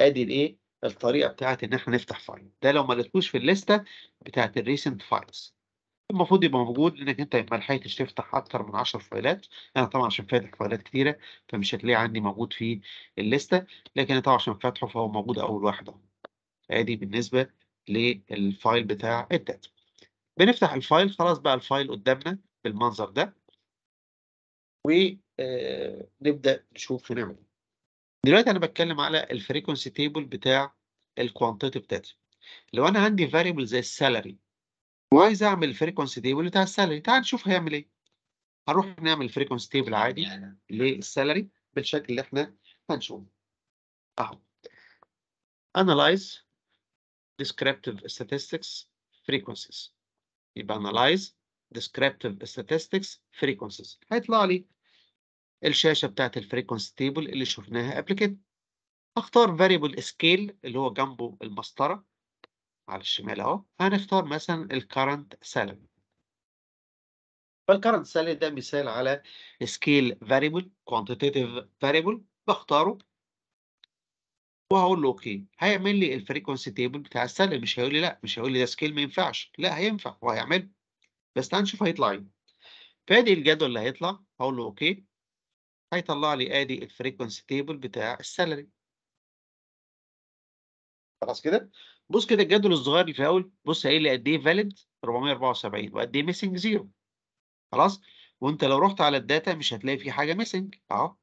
ادي الايه الطريقة بتاعت إن إحنا نفتح file ده لو ما لقيتوش في الليستة بتاعت ال recent files المفروض يبقى موجود لأنك أنت ما لحقتش تفتح أكتر من 10 فايلات. أنا طبعا عشان فاتح فايلات كتيرة فمش هتلاقيه عندي موجود في الليستة لكن أنا طبعا عشان فاتحه فهو موجود أول واحد أهو. ادي بالنسبة لل file بتاع ال data. بنفتح ال file خلاص بقى ال file قدامنا بالمنظر ده. ونبدا نشوف هنعمل إيه. دلوقتي أنا بتكلم على ال frequency table بتاع ال quantitative data لو أنا عندي variable زي ال salary وعايز أعمل ال frequency table بتاع ال salary تعال نشوف هيعمل إيه. هنروح نعمل ال frequency table عادي لل salary بالشكل اللي إحنا هنشوفه. أهو. Analyze descriptive statistics frequencies. يبقى analyze descriptive statistics frequencies. هيطلع لي الشاشة بتاعت ال frequency table اللي شفناها قبل كده. اختار variable scale اللي هو جنبه المسطرة. على الشمال أهو. هنختار مثلا ال current salary فال current salary ده مثال على scale variable quantitative variable بختاره. وهقول له okay. هيعمل لي ال frequency table بتاع ال salary. مش هيقول لي لا. مش هيقول لي ده scale ما ينفعش. لا هينفع وهيعمل بس تعال نشوف هيطلع إيه. فادي الجدول اللي هيطلع. هقول له okay. هيطلع لي أدي ال frequency table بتاع ال salary. خلاص كده؟ بص كده الجدول الصغير اللي في الأول بص قايل لي قد إيه؟ valid 474 وقد إيه missing zero خلاص؟ وأنت لو رحت على ال data مش هتلاقي في حاجة missing أهو.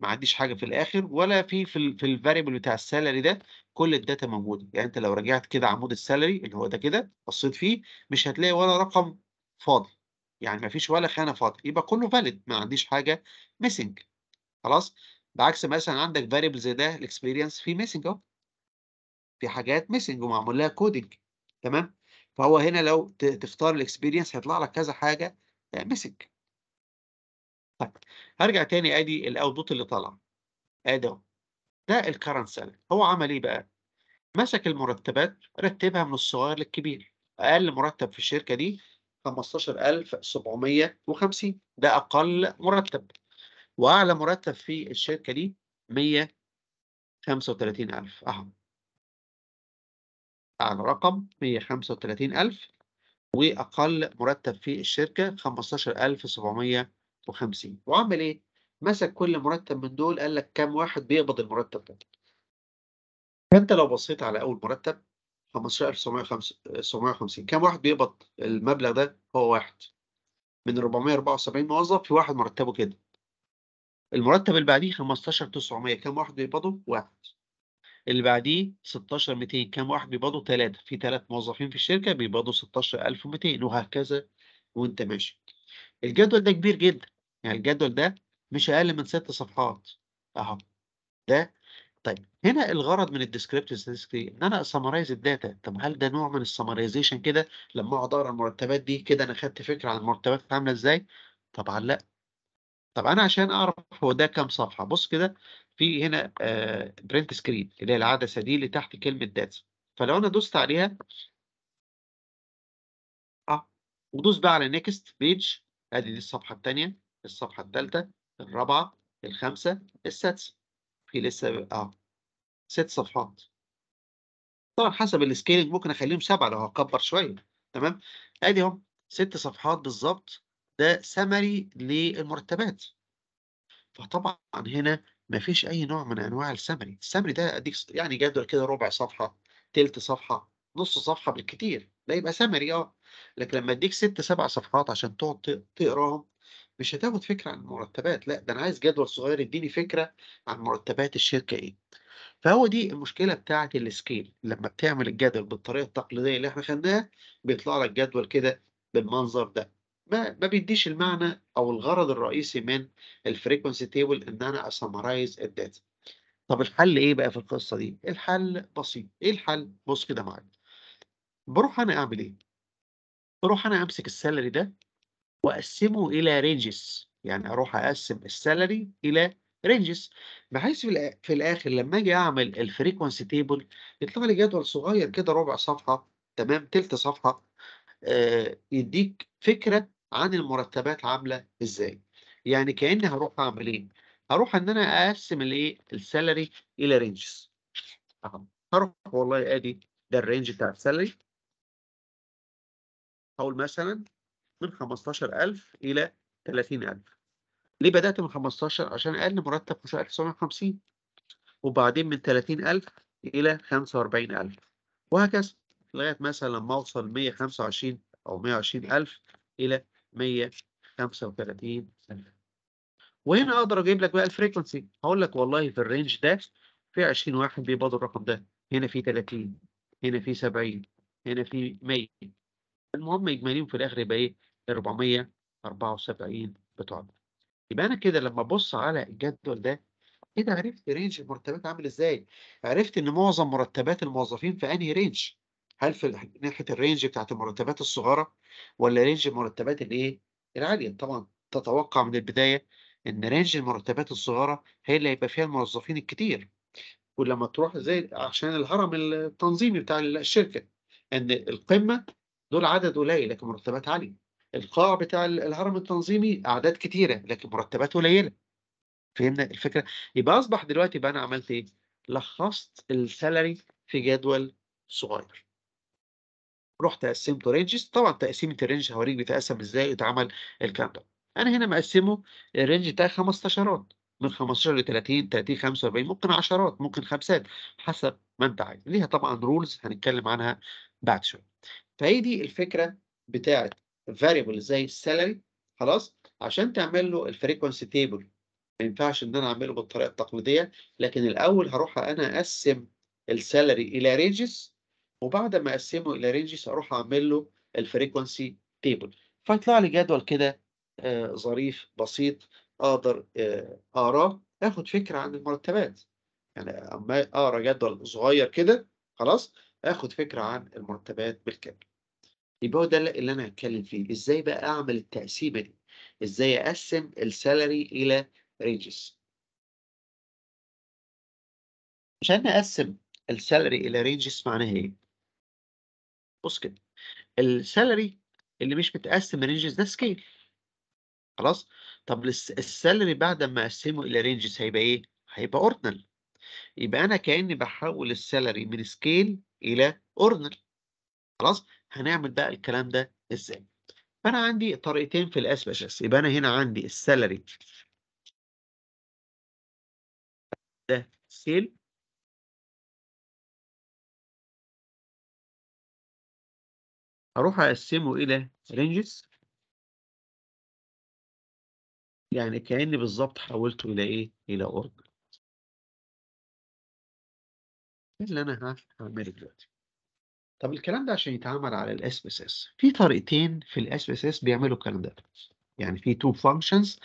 ما عنديش حاجة في الآخر ولا في في, في ال variable بتاع ال salary ده كل ال data موجودة. يعني أنت لو رجعت كده عمود ال salary اللي هو ده كده بصيت فيه مش هتلاقي ولا رقم فاضي. يعني ما فيش ولا خانة فاضية. يبقى كله valid ما عنديش حاجة missing خلاص؟ بعكس مثلا عندك variable زي ده ال experience فيه missing أهو. في حاجات missing ومعمول لها coding تمام؟ فهو هنا لو تختار ال experience هيطلع لك كذا حاجة missing طيب هرجع تاني آدي ال output اللي طلع. آدي أهو. ده ال current salary هو عمل إيه بقى؟ مسك المرتبات رتبها من الصغير للكبير. أقل مرتب في الشركة دي 15750 ده أقل مرتب. وأعلى مرتب في الشركة دي 135000 أهو. أعلى رقم 135000 وأقل مرتب في الشركة 15750 وعمل إيه؟ مسك كل مرتب من دول قال لك كام واحد بيقبض المرتب ده فأنت لو بصيت على أول مرتب 15750 كام واحد بيقبض المبلغ ده؟ هو واحد من 474 موظف في واحد مرتبه كده المرتب اللي بعديه 15900 كام واحد بيقبضه؟ واحد اللي بعديه 16200 كام واحد بيقبضوا؟ ثلاثة في ثلاث موظفين في الشركة بيقبضوا 16200 وهكذا وانت ماشي. الجدول ده كبير جدا. يعني الجدول ده مش أقل من ست صفحات. أهو. ده. طيب هنا الغرض من ال descriptive statistics إن أنا اسمرايز الداتا. طب هل ده نوع من ال summarization كده؟ لما أقعد أقرأ المرتبات دي كده أنا خدت فكرة عن المرتبات عاملة إزاي؟ طبعا لأ. طب أنا عشان أعرف هو ده كام صفحة؟ بص كده. في هنا print screen اللي هي العدسة دي اللي تحت كلمة data فلو أنا دوست عليها آه ودوس بقى على next page أدي دي الصفحة الثانية الصفحة الثالثه الرابعة الخامسة السادسة. في لسه آه ست صفحات. طبعا حسب ال scaling ممكن أخليهم سبعة لو هكبر شوية. تمام؟ أدي أهو ست صفحات بالظبط. ده سمري للمرتبات. فطبعا هنا مفيش أي نوع من أنواع ال summary. ال summary ده أديك س- يعني جدول كده ربع صفحة تلت صفحة نص صفحة بالكتير ده يبقى سمري آه. لكن لما أديك ست سبع صفحات عشان تقعد تقراهم مش هتاخد فكرة عن المرتبات لأ ده أنا عايز جدول صغير يديني فكرة عن مرتبات الشركة إيه. فهو دي المشكلة بتاعة ال scale لما بتعمل الجدول بالطريقة التقليدية اللي إحنا خدناها بيطلع لك جدول كده بالمنظر ده. ما ما بيديش المعنى أو الغرض الرئيسي من ال frequency table إن أنا اسمرايز الداتا طب الحل إيه بقى في القصة دي؟ الحل بسيط. إيه الحل؟ بص كده معايا. بروح أنا أعمل إيه؟ بروح أنا أمسك ال salary ده وأقسمه إلى ranges يعني أروح أقسم ال salary إلى ranges بحيث في, في الآخر لما أجي أعمل ال frequency table يطلع لي جدول صغير كده ربع صفحة تمام؟ تلت صفحة آه، يديك فكرة عن المرتبات عاملة إزاي. يعني كأني هروح أعمل إيه؟ هروح إن أنا أقسم الإيه؟ ال salary إلى ranges هروح والله أدي ده ال range بتاع ال salary. هقول مثلا من 15000 إلى 30000 ليه بدأت من 15 عشان أقل مرتب 1950 وبعدين من 30000 إلى 45000 وهكذا. لغاية مثلا لما أوصل 125 أو 120000 إلى 135000 وهنا أقدر أجيب لك بقى ال frequency هقول لك والله في ال range ده في 20 واحد بيقبضوا الرقم ده. هنا في 30 هنا في 70 هنا في 100 المهم إجماليهم في الآخر يبقى إيه؟ 474 بتوع يبقى أنا كده لما أبص على الجدول ده كده عرفت range المرتبات عامل إزاي؟ عرفت إن معظم مرتبات الموظفين في أنهي range هل في ناحية ال range بتاعت المرتبات الصغيرة ولا range المرتبات الإيه العالية. طبعا تتوقع من البداية إن range المرتبات الصغيرة هي اللي هيبقى فيها الموظفين الكتير. ولما تروح زي عشان الهرم التنظيمي بتاع الشركة إن القمة دول عدد قليل لكن مرتبات عالية. القاع بتاع الهرم التنظيمي أعداد كتيرة لكن مرتبات قليلة. فهمنا الفكرة؟ يبقى أصبح دلوقتي بقى أنا عملت إيه؟ لخصت ال salary في جدول صغير. رحت قسمته ranges طبعا تقسيمة ال range هوريك بيتقسم إزاي ويتعمل الكلام ده أنا هنا مقسمه ال range بتاعي 15 من 15 ل 30 30 45 ممكن عشرات ممكن خمسات حسب ما أنت عايز. ليها طبعا rules هنتكلم عنها بعد شوية. فهي دي الفكرة بتاعت variable زي ال salary خلاص؟ عشان تعمل له ال frequency table ما ينفعش إن أنا أعمله بالطريقة التقليدية لكن الأول هروح أنا أقسم ال salary إلى ranges وبعد ما أقسمه إلى ranges أروح أعمل له ال frequency table فيطلع لي جدول كده آه ظريف بسيط أقدر آه اقراه آخد فكرة عن المرتبات. يعني أما أقرأ جدول صغير كده خلاص آخد فكرة عن المرتبات بالكامل. يبقى هو ده اللي أنا هتكلم فيه. إزاي بقى أعمل التقسيمة دي؟ إزاي أقسم ال salary إلى ranges عشان نقسم ال salary إلى ranges معناها إيه؟ بص كده ال salary اللي مش متقسم ranges ده scale خلاص؟ طب الس- ال salary بعد ما أقسمه إلى ranges هيبقى إيه؟ هيبقى ordinal يبقى أنا كأني بحول ال salary من scale إلى ordinal خلاص؟ هنعمل بقى الكلام ده إزاي؟ فانا عندي طريقتين في ال S يبقى أنا هنا عندي ال salary ده scale هروح أقسمه إلى ranges؟ يعني كأني بالظبط حولته إلى إيه؟ إلى ordinal ده اللي أنا هعمله دلوقتي؟ طب الكلام ده عشان يتعمل على ال SPSS في طريقتين في الاس بي اس بيعملوا الكلام ده. يعني في two functions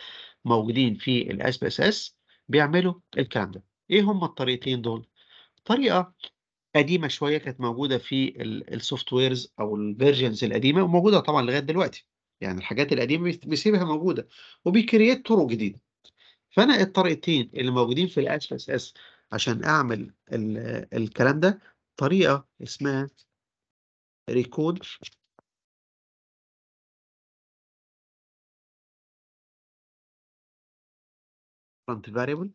موجودين في ال SPSS بيعملوا الكلام ده. إيه هم الطريقتين دول؟ طريقة قديمة شوية كانت موجودة في ال softwares أو ال versions القديمة وموجودة طبعا لغاية دلوقتي. يعني الحاجات القديمة بيس- بيسيبها موجودة وبي create طرق جديدة. فأنا الطريقتين اللي موجودين في ال SPSS عشان أعمل ال- الكلام ده طريقة اسمها recode different variable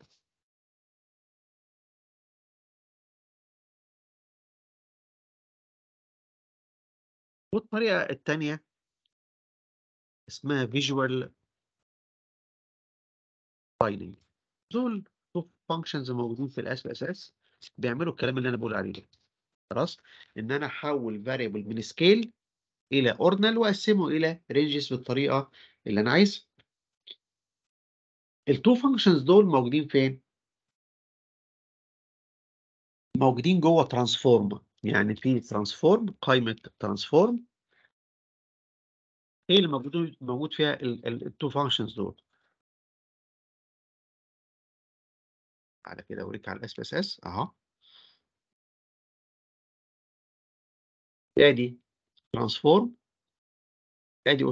والطريقة التانية اسمها visual binning دول functions موجودين في ال SPSS بيعملوا الكلام اللي أنا بقول عليه ده. خلاص؟ إن أنا أحول variable من scale إلى ordinal وأقسمه إلى ranges بالطريقة اللي أنا عايزها. ال two functions دول موجودين فين؟ موجودين جوه transform يعني في transform قائمة transform إيه اللي موجود موجود فيها ال two functions دول؟ على كده اوريك على ال SPSS اهو. ادي transform ادي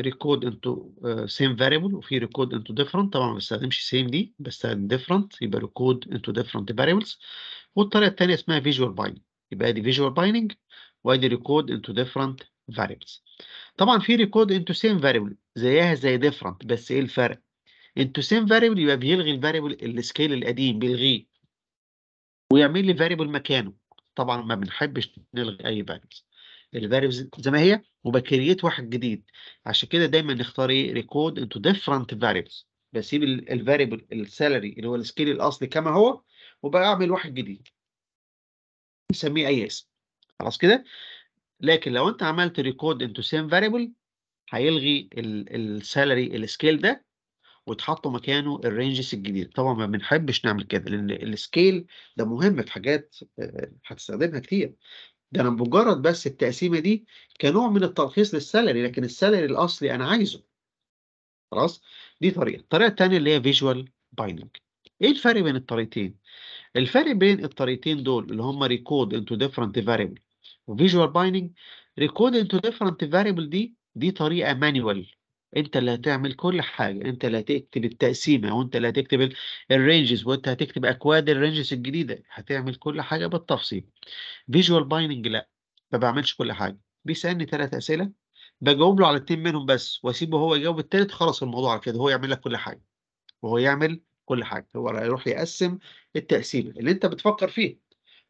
recode into same variable وفي recode into different طبعا ما بستخدمش same دي بستخدم different يبقى recode into different variables والطريقة الثانية اسمها visual binning يبقى ادي visual binning وادي recode into different variables طبعا في recode into same variable زيها زي different بس إيه الفرق؟ into same variable يبقى بيلغي ال variable ال scale القديم بيلغيه. ويعمل لي variable مكانه. طبعا ما بنحبش نلغي أي variables ال variables زي ما هي وب create واحد جديد. عشان كده دايما نختار إيه؟ recode into different variables بسيب ال variable ال salary اللي هو ال scale الأصلي كما هو وبعمل واحد جديد. نسميه اي اسم خلاص كده؟ لكن لو انت عملت recode into same variable هيلغي ال salary ال scale ده وتحطوا مكانه ال ranges الجديد. طبعا ما بنحبش نعمل كده لأن ال scale ده مهم في حاجات هتستخدمها كتير. ده أنا مجرد بس التقسيمة دي كنوع من التلخيص لل salary لكن ال salary الأصلي أنا عايزه. خلاص؟ دي طريقة. الطريقة الثانية اللي هي visual binning إيه الفرق بين الطريقتين؟ الفرق بين الطريقتين دول اللي هم recode into different variable و visual binning recode into different variable دي دي طريقة manual انت اللي هتعمل كل حاجة انت اللي هتكتب التقسيمة وانت اللي هتكتب ال ranges وانت هتكتب أكواد ال ranges الجديدة. هتعمل كل حاجة بالتفصيل. visual binning لا ما بعملش كل حاجة. بيسألني ثلاث أسئلة بجاوب له على اثنين منهم بس وأسيبه هو يجاوب الثالث خلاص الموضوع على كده هو يعمل لك كل حاجة. وهو يعمل كل حاجة هو هيروح يقسم التقسيمة اللي انت بتفكر فيه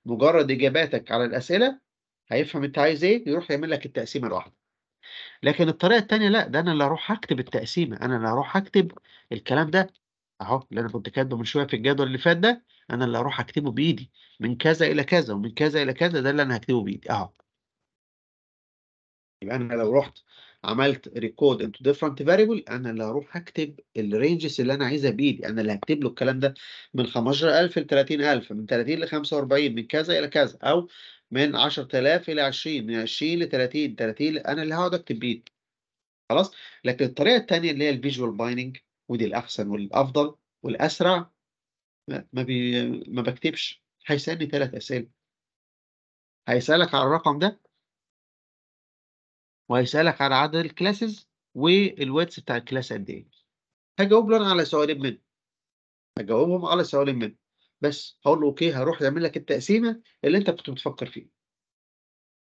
مجرد إجاباتك على الأسئلة هيفهم انت عايز إيه يروح يعمل لك التقسيمة لوحده. لكن الطريقة الثانية لا ده أنا اللي هروح أكتب التقسيمة أنا اللي هروح أكتب الكلام ده أهو اللي أنا كنت كاتبه من شوية في الجدول اللي فات ده أنا اللي هروح أكتبه بإيدي من كذا إلى كذا ومن كذا إلى كذا ده اللي أنا هكتبه بإيدي أهو. يبقى أنا لو رحت عملت recode into different variable أنا اللي هروح أكتب ال ranges اللي أنا عايزها بإيدي أنا اللي هكتب له الكلام ده من 15000 ل 30000 من 30 ل 45 من كذا إلى كذا أو من 10000 إلى 20 من 20 ل 30 30 ل... أنا اللي هقعد أكتب بايدي خلاص؟ لكن الطريقة الثانية اللي هي ال visual binning ودي الأحسن والأفضل والأسرع لا ما بي... ما بكتبش. هيسألني ثلاث أسئلة. هيسألك على الرقم ده وهيسألك على عدد ال classes وال width بتاع ال class قد إيه. هجاوب له أنا على سؤالين منه هجاوبهم على سؤالين منه بس هقول له okay هروح يعمل لك التقسيمة اللي أنت كنت بتفكر فيها.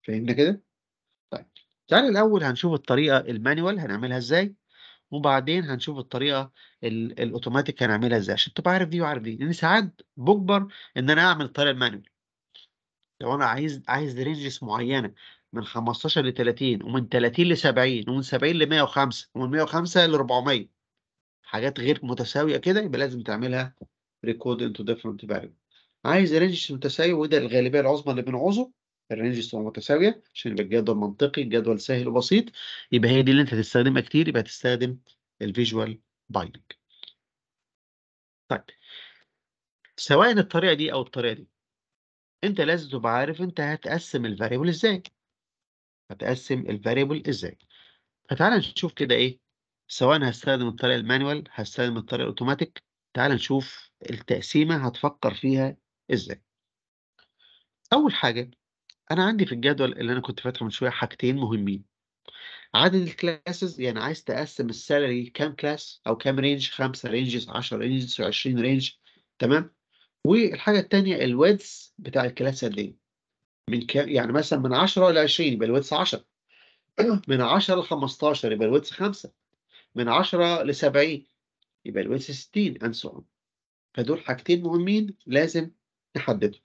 فهمنا كده؟ طيب تعالى الأول هنشوف الطريقة ال manual هنعملها إزاي وبعدين هنشوف الطريقة الأوتوماتيك هنعملها إزاي عشان تبقى عارف دي وعارف دي. لأن ساعات بجبر إن أنا أعمل الطريقة ال manual. لو أنا عايز عايز ranges معينة من 15 ل 30 ومن 30 ل 70 ومن 70 ل 105 ومن 105 ل 400 حاجات غير متساوية كده يبقى لازم تعملها recode into different variable عايز range متساوي وده الغالبية العظمى اللي بنعوزه. ال ranges تبقى متساوية عشان يبقى الجدول منطقي الجدول سهل وبسيط. يبقى هي دي اللي انت هتستخدمها كتير يبقى تستخدم ال visual binning طيب. سواء الطريقة دي أو الطريقة دي انت لازم تبقى عارف انت هتقسم ال variable إزاي. هتقسم ال variable إزاي. فتعال نشوف كده إيه. سواء هستخدم الطريقة ال manual هستخدم الطريقة الاوتوماتيك تعال نشوف التقسيمة هتفكر فيها إزاي. أول حاجة أنا عندي في الجدول اللي أنا كنت فاتحه من شوية حاجتين مهمين. عدد ال classes يعني عايز تقسم ال salary كام class أو كام range 5 ranges 10 ranges 20 range تمام؟ والحاجة الثانية ال width بتاع ال class قد إيه؟ من كام؟ يعني مثلا من 10 ل 20 يبقى ال width 10 من 10 ل 15 يبقى ال width 5 من 10 ل 70 يبقى ال width 60 and so on. فدول حاجتين مهمين لازم نحددهم.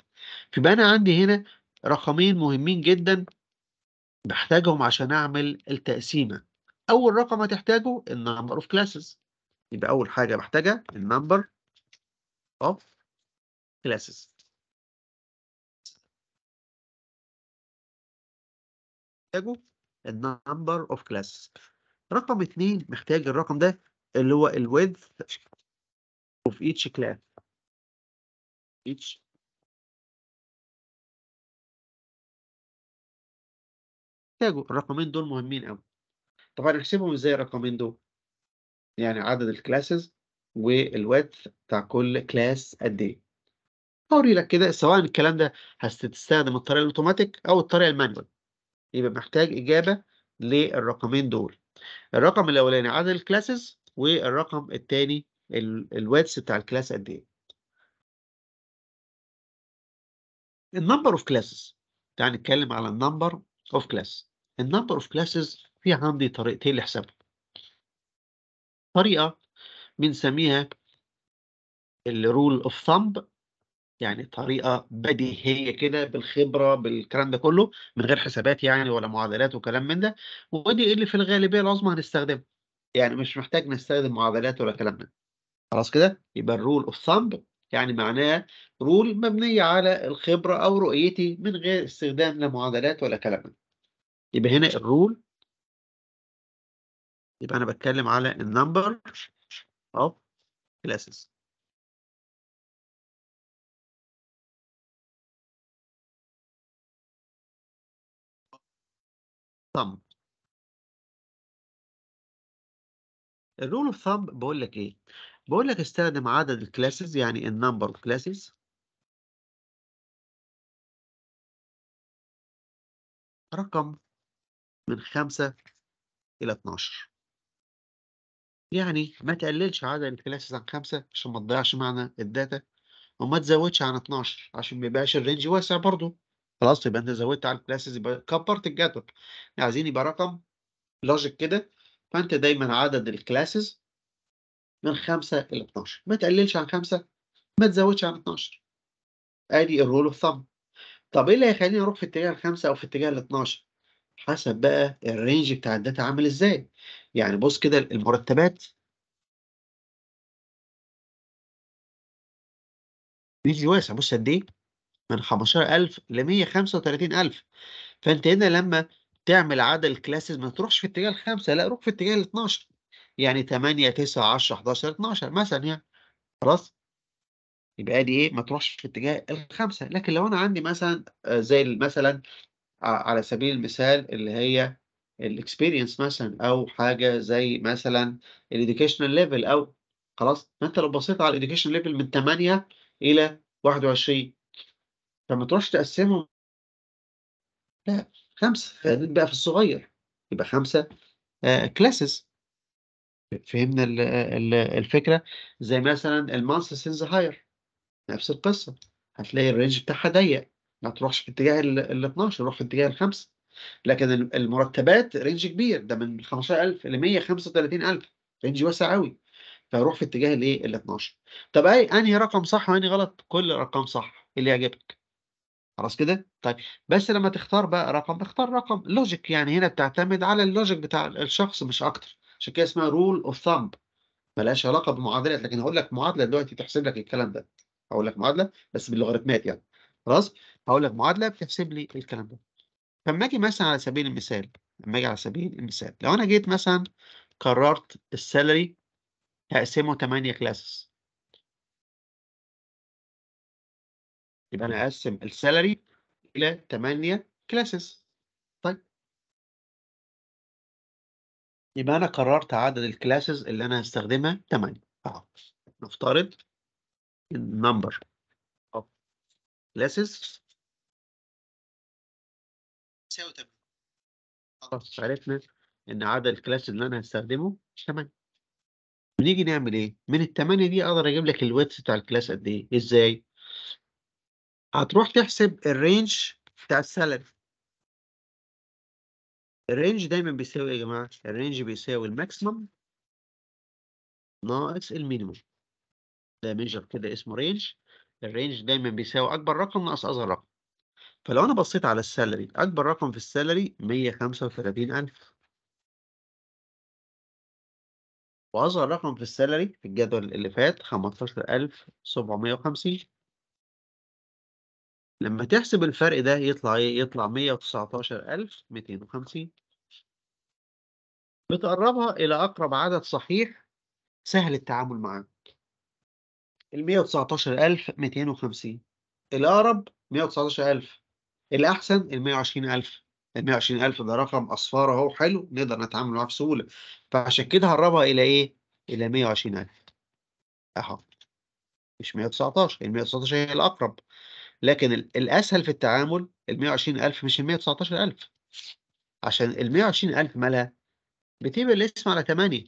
فيبقى أنا عندي هنا رقمين مهمين جدا بحتاجهم عشان أعمل التقسيمة. أول رقم هتحتاجه ال number of classes يبقى أول حاجة بحتاجها ال number of classes محتاجه ال number of classes رقم اتنين محتاج الرقم ده اللي هو ال width of each class. Each محتاجه الرقمين دول مهمين قوي طبعا نحسبهم إزاي الرقمين دول؟ يعني عدد ال classes وال width بتاع كل class قد إيه؟ هوري لك كده سواء الكلام ده هتستخدم الطريقة الأوتوماتيك أو الطريقة ال manual. يبقى محتاج إجابة للرقمين دول. الرقم الأولاني عدد ال classes والرقم الثاني ال width بتاع ال class قد إيه؟ ال number of classes تعال نتكلم على ال number of class ال number of classes في عندي طريقتين لحسابها طريقة بنسميها ال rule of thumb يعني طريقة بديهية كده بالخبرة بالكلام ده كله من غير حسابات يعني ولا معادلات وكلام من ده ودي اللي في الغالبية العظمى هنستخدمها. يعني مش محتاج نستخدم معادلات ولا كلام من خلاص كده؟ يبقى ال rule of thumb يعني معناه rule مبنية على الخبرة أو رؤيتي من غير استخدام لا معادلات ولا كلام من يبقى هنا الرول يبقى أنا بتكلم على ال number of classes thumb ال rule of thumb بقول لك إيه؟ بقول لك استخدم عدد ال classes يعني ال number of classes رقم من 5 إلى 12 يعني ما تقللش عدد ال classes عن 5 عشان ما تضيعش معنى ال data وما تزودش عن 12 عشان ما يبقاش ال range واسع برضه خلاص يبقى أنت زودت على ال classes يبقى كبرت الجدول. عايزين يبقى رقم logic كده فأنت دايما عدد ال classes من 5 إلى 12 ما تقللش عن 5 ما تزودش عن 12 أدي ال rule of thumb طب إيه اللي هيخليني أروح في اتجاه الخمسة أو في اتجاه ال 12 حسب بقى ال range بتاع ال data عامل إزاي. يعني بص كده المرتبات. range واسع بص قد إيه؟ من 15000 ل 135000 فأنت هنا لما تعمل عدد ال classes ما تروحش في اتجاه الخمسة لا روح في اتجاه ال 12 يعني 8 9 10 11 12 مثلا يعني. خلاص؟ يبقى دي إيه؟ ما تروحش في اتجاه الخمسة. لكن لو أنا عندي مثلا آه، زي مثلا ع- على سبيل المثال اللي هي ال experience مثلا أو حاجة زي مثلا ال educational level أو خلاص؟ فانت لو بصيت على ال education level من 8 إلى 21 فما تروحش تقسمهم. لا. فدي بقى في الصغير يبقى خمسة classes فهمنا ال- ال- الفكرة؟ زي مثلا ال months since hire نفس القصة. هتلاقي ال range بتاعها ضيق. ما تروحش في اتجاه ال 12 روح في اتجاه الخمسه لكن ال- المرتبات range كبير. ده من 15000 ل 135000 range واسع قوي فروح في اتجاه الايه ال 12 طب أي أنهي رقم صح وأنهي غلط؟ كل رقم صح. اللي يعجبك؟ خلاص كده؟ طيب بس لما تختار بقى رقم اختار رقم. logic يعني هنا بتعتمد على ال logic بتاع الشخص مش أكتر. عشان كده اسمها rule of thumb ملهاش علاقة بمعادلات لكن هقول لك معادلة دلوقتي تحسب لك الكلام ده. هقول لك معادلة بس باللوغاريتمات يعني. خلاص؟ هقول لك معادلة بتحسب لي الكلام ده. فلما أجي مثلا على سبيل المثال لما أجي على سبيل المثال لو أنا جيت مثلا قررت ال salary هقسمه 8 classes يبقى أنا اقسم ال salary إلى 8 classes طيب. يبقى أنا قررت عدد ال classes اللي أنا هستخدمها 8 أهو. نفترض ال number of classes يساوي 8 خلاص عرفنا إن عدد ال class اللي أنا هستخدمه 8 بنيجي نعمل إيه؟ من الثمانية دي أقدر أجيب لك ال width بتاع ال class قد إيه؟ إزاي؟ هتروح تحسب ال range بتاع ال salary. ال range دايما بيساوي إيه يا جماعة؟ ال range بيساوي ال maximum ناقص ال minimum. ده measure كده اسمه range. ال range دايما بيساوي أكبر رقم ناقص أصغر رقم. فلو أنا بصيت على ال salary أكبر رقم في ال salary 135000 وأصغر رقم في ال salary في الجدول اللي فات 15750 لما تحسب الفرق ده يطلع إيه؟ يطلع 119250 بتقربها إلى أقرب عدد صحيح سهل التعامل معاه. ال 119250 الأقرب 119000 الأحسن ال 120000 ال 120000 ده رقم أصفار أهو حلو نقدر نتعامل معاه بسهولة. فعشان كده هقربها إلى إيه؟ إلى 120000 أهو مش 119 ال 119 هي الأقرب. لكن ال- الأسهل في التعامل ال 120000 مش ال 119000 عشان ال 120000 مالها؟ بتقبل القسمة على 8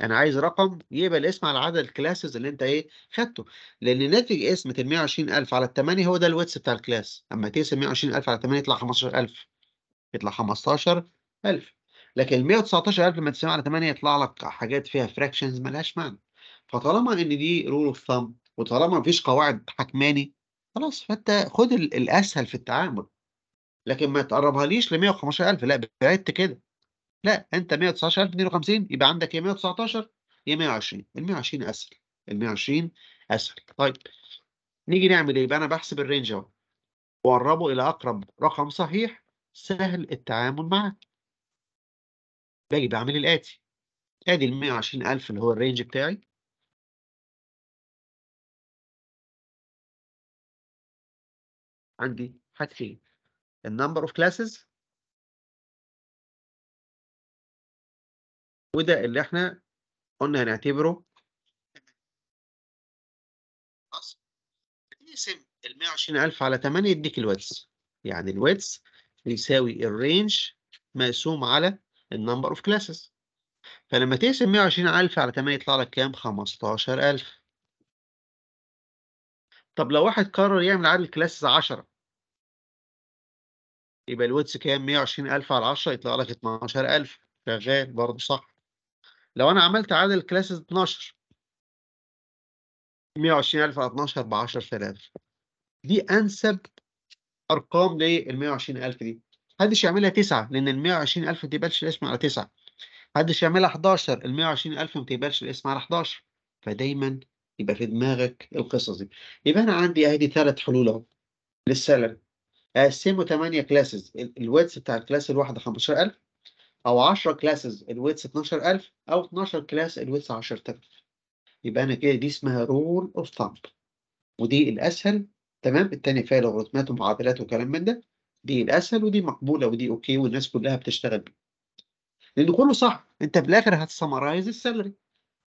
أنا عايز رقم يقبل القسمة على عدد ال classes اللي أنت إيه خدته. لأن ناتج قسمة ال 120000 على ال 8 هو ده ال width بتاع ال class. أما تقسم 120000 على 8 يطلع 15000 يطلع 15000 لكن ال 119000 لما تقسمها على 8 يطلع لك حاجات فيها fractions ملهاش معنى. فطالما إن دي rule of thumb وطالما مفيش قواعد حاكماني خلاص فأنت خد ال- الأسهل في التعامل. لكن ما تقربهاليش ل 115000 لا بعدت كده. لا أنت 119250 يبقى عندك يا 119 يا 120 ال 120 أسهل ال 120 أسهل. طيب نيجي نعمل إيه؟ يبقى أنا بحسب ال range أهو. وأقربه إلى أقرب رقم صحيح سهل التعامل معاه. باجي بعمل الآتي. ادي ال 120000 اللي هو ال range بتاعي. عندي حاجتين ال number of classes وده اللي إحنا قلنا هنعتبره نقسم ال 120000 على 8 يديك ال width. يعني ال width بيساوي ال range مقسوم على ال number of classes فلما تقسم 120000 على 8 يطلع لك كام؟ 15000 طب لو واحد قرر يعمل عدد ال classes 10 يبقى ال width كام؟ 120000 على 10 يطلع لك 12000 شغال برضه صح. لو أنا عملت عدد ال classes 12 120000 على 12 ب 10000 دي أنسب أرقام لل 120000 دي. محدش يعملها 9 لأن ال 120000 ما تقبلش القسمة على 9 محدش يعملها 11 ال 120000 ما تقبلش القسمة على 11 فدايما يبقى في دماغك القصص دي. يبقى أنا عندي أهي ثلاث حلول أهو. لل salary اقسمه 8 classes ال width بتاع ال class الواحده 15000 أو 10 classes ال width 12000 أو 12 class ال width 10000 يبقى أنا كده دي اسمها rule of thumb ودي الأسهل تمام؟ التاني فيها لوغاريتمات ومعادلات وكلام من ده. دي الأسهل ودي مقبولة ودي okay والناس كلها بتشتغل بيه لأن كله صح. أنت في الآخر هت summarize ال salary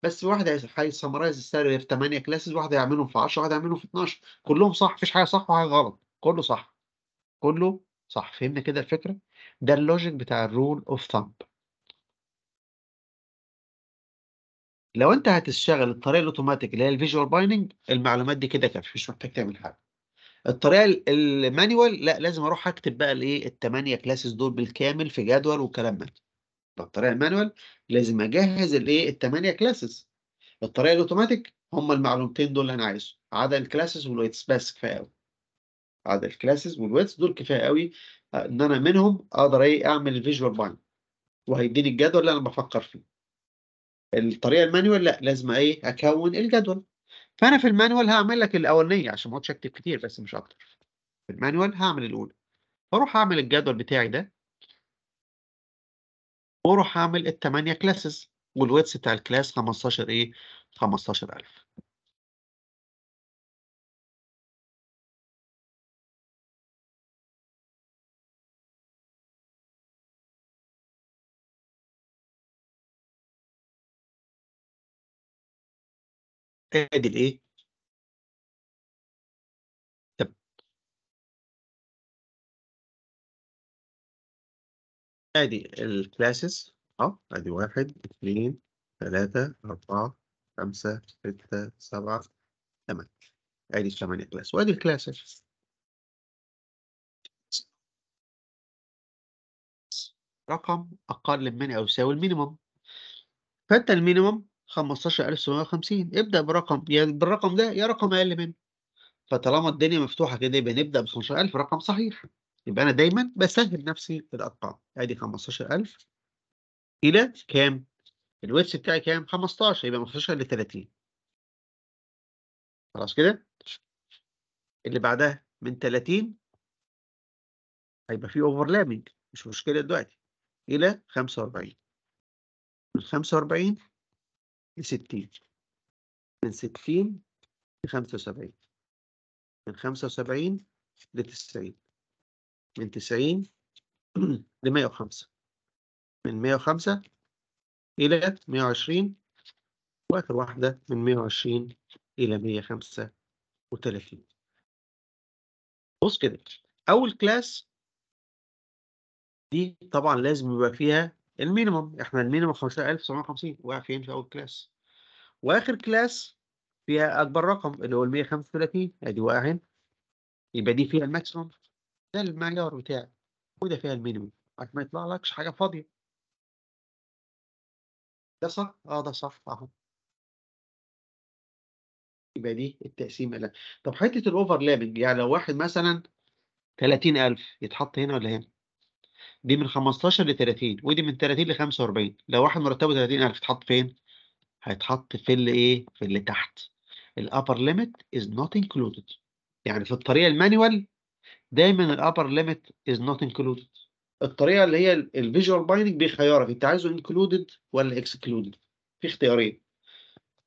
بس واحد هي summarize ال salary في 8 classes واحد هيعملهم في 10 واحد هيعملهم في 12 كلهم صح. مفيش حاجة صح وحاجة غلط. كله صح. كله صح فهمنا كده الفكرة؟ ده ال logic بتاع ال rule of thumb. لو انت هتشتغل الطريقة الأوتوماتيك اللي هي ال visual binning المعلومات دي كده كافية مش محتاج تعمل حاجة. الطريقة ال- manual لا لازم أروح أكتب بقى الإيه الثمانيه classes دول بالكامل في جدول والكلام ده. الطريقة ال manual لازم أجهز الإيه الثمانيه classes. الطريقة الأوتوماتيك هم المعلومتين دول اللي أنا عايزه عدد ال classes وال width بس كفاية قوي عدد ال classes وال width دول كفاية قوي آه، إن أنا منهم أقدر إيه أعمل ال visual binning وهيديني الجدول اللي أنا بفكر فيه. الطريقة ال manual لأ لازم إيه أكون الجدول. فأنا في ال manual هعمل لك الأولانية عشان ما أقعدش أكتب كتير بس مش أكتر. في ال manual هعمل الأولى. وأروح أعمل الجدول بتاعي ده وأروح أعمل الثمانيه classes وال width بتاع ال class 15 إيه 15000 ادي الايه أدي ال classes أه أدي واحد اثنين ثلاثة أربعة خمسة ستة سبعة ثمانية أدي الثمانية class وأدي ال classes رقم أقل من أو يساوي ال minimum. فأنت ال minimum 15750 ابدأ برقم يا بالرقم ده يا رقم أقل منه. فطالما الدنيا مفتوحة كده يبقى نبدأ ب 15000 رقم صحيح. يبقى أنا دايما بسهل نفسي الأرقام. أدي 15000 إلى كام؟ ال width بتاعي كام؟ 15 يبقى من 15 ل 30 خلاص كده؟ اللي بعدها من 30 هيبقى في overlapping مش مشكلة دلوقتي. إلى 45 من 45 ل 60 من 60 ل 75 من 75 ل 90 من 90 ل 105 من 105 إلى 120 وآخر واحدة من 120 إلى 135 بص كده. أول class دي طبعا لازم يبقى فيها ال minimum إحنا ال minimum 15750 واقع فين في أول class. وآخر class فيها أكبر رقم اللي هو ال 135 أدي واقع هنا. يبقى دي فيها ال maximum ده المعيار بتاعي. وده فيها ال minimum. عشان ما يطلع لكش حاجة فاضية. ده صح؟ آه ده صح أهو. يبقى دي التقسيمة لا طب حتة ال overlapping يعني لو واحد مثلا 30000 يتحط هنا ولا هنا؟ دي من 15 ل 30 ودي من 30 ل 45 لو واحد مرتبه 30000 يتحط فين؟ هيتحط في اللي إيه؟ في اللي تحت. ال upper limit is not included. يعني في الطريقة ال manual دايما ال upper limit is not included. الطريقة اللي هي ال visual binning بيخيرك. انت عايزه included ولا excluded في اختيارين.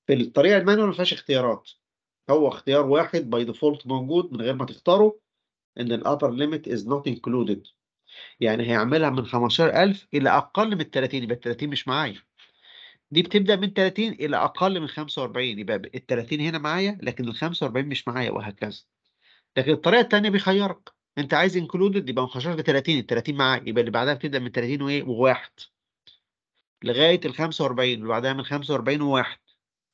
في الطريقة ال manual ما فيهاش اختيارات. هو اختيار واحد by default موجود من غير ما تختاره. إن ال upper limit is not included يعني هيعملها من 15000 إلى أقل من 30 يبقى ال 30 مش معايا. دي بتبدأ من 30 إلى أقل من 45 يبقى ال 30 هنا معايا لكن ال 45 مش معايا وهكذا. لكن الطريقة الثانية بيخيرك. أنت عايز included يبقى من 15 ل 30 ال 30 معايا يبقى اللي بعدها بتبدأ من 30 وايه وواحد. لغاية ال 45 اللي بعدها من 45 وواحد.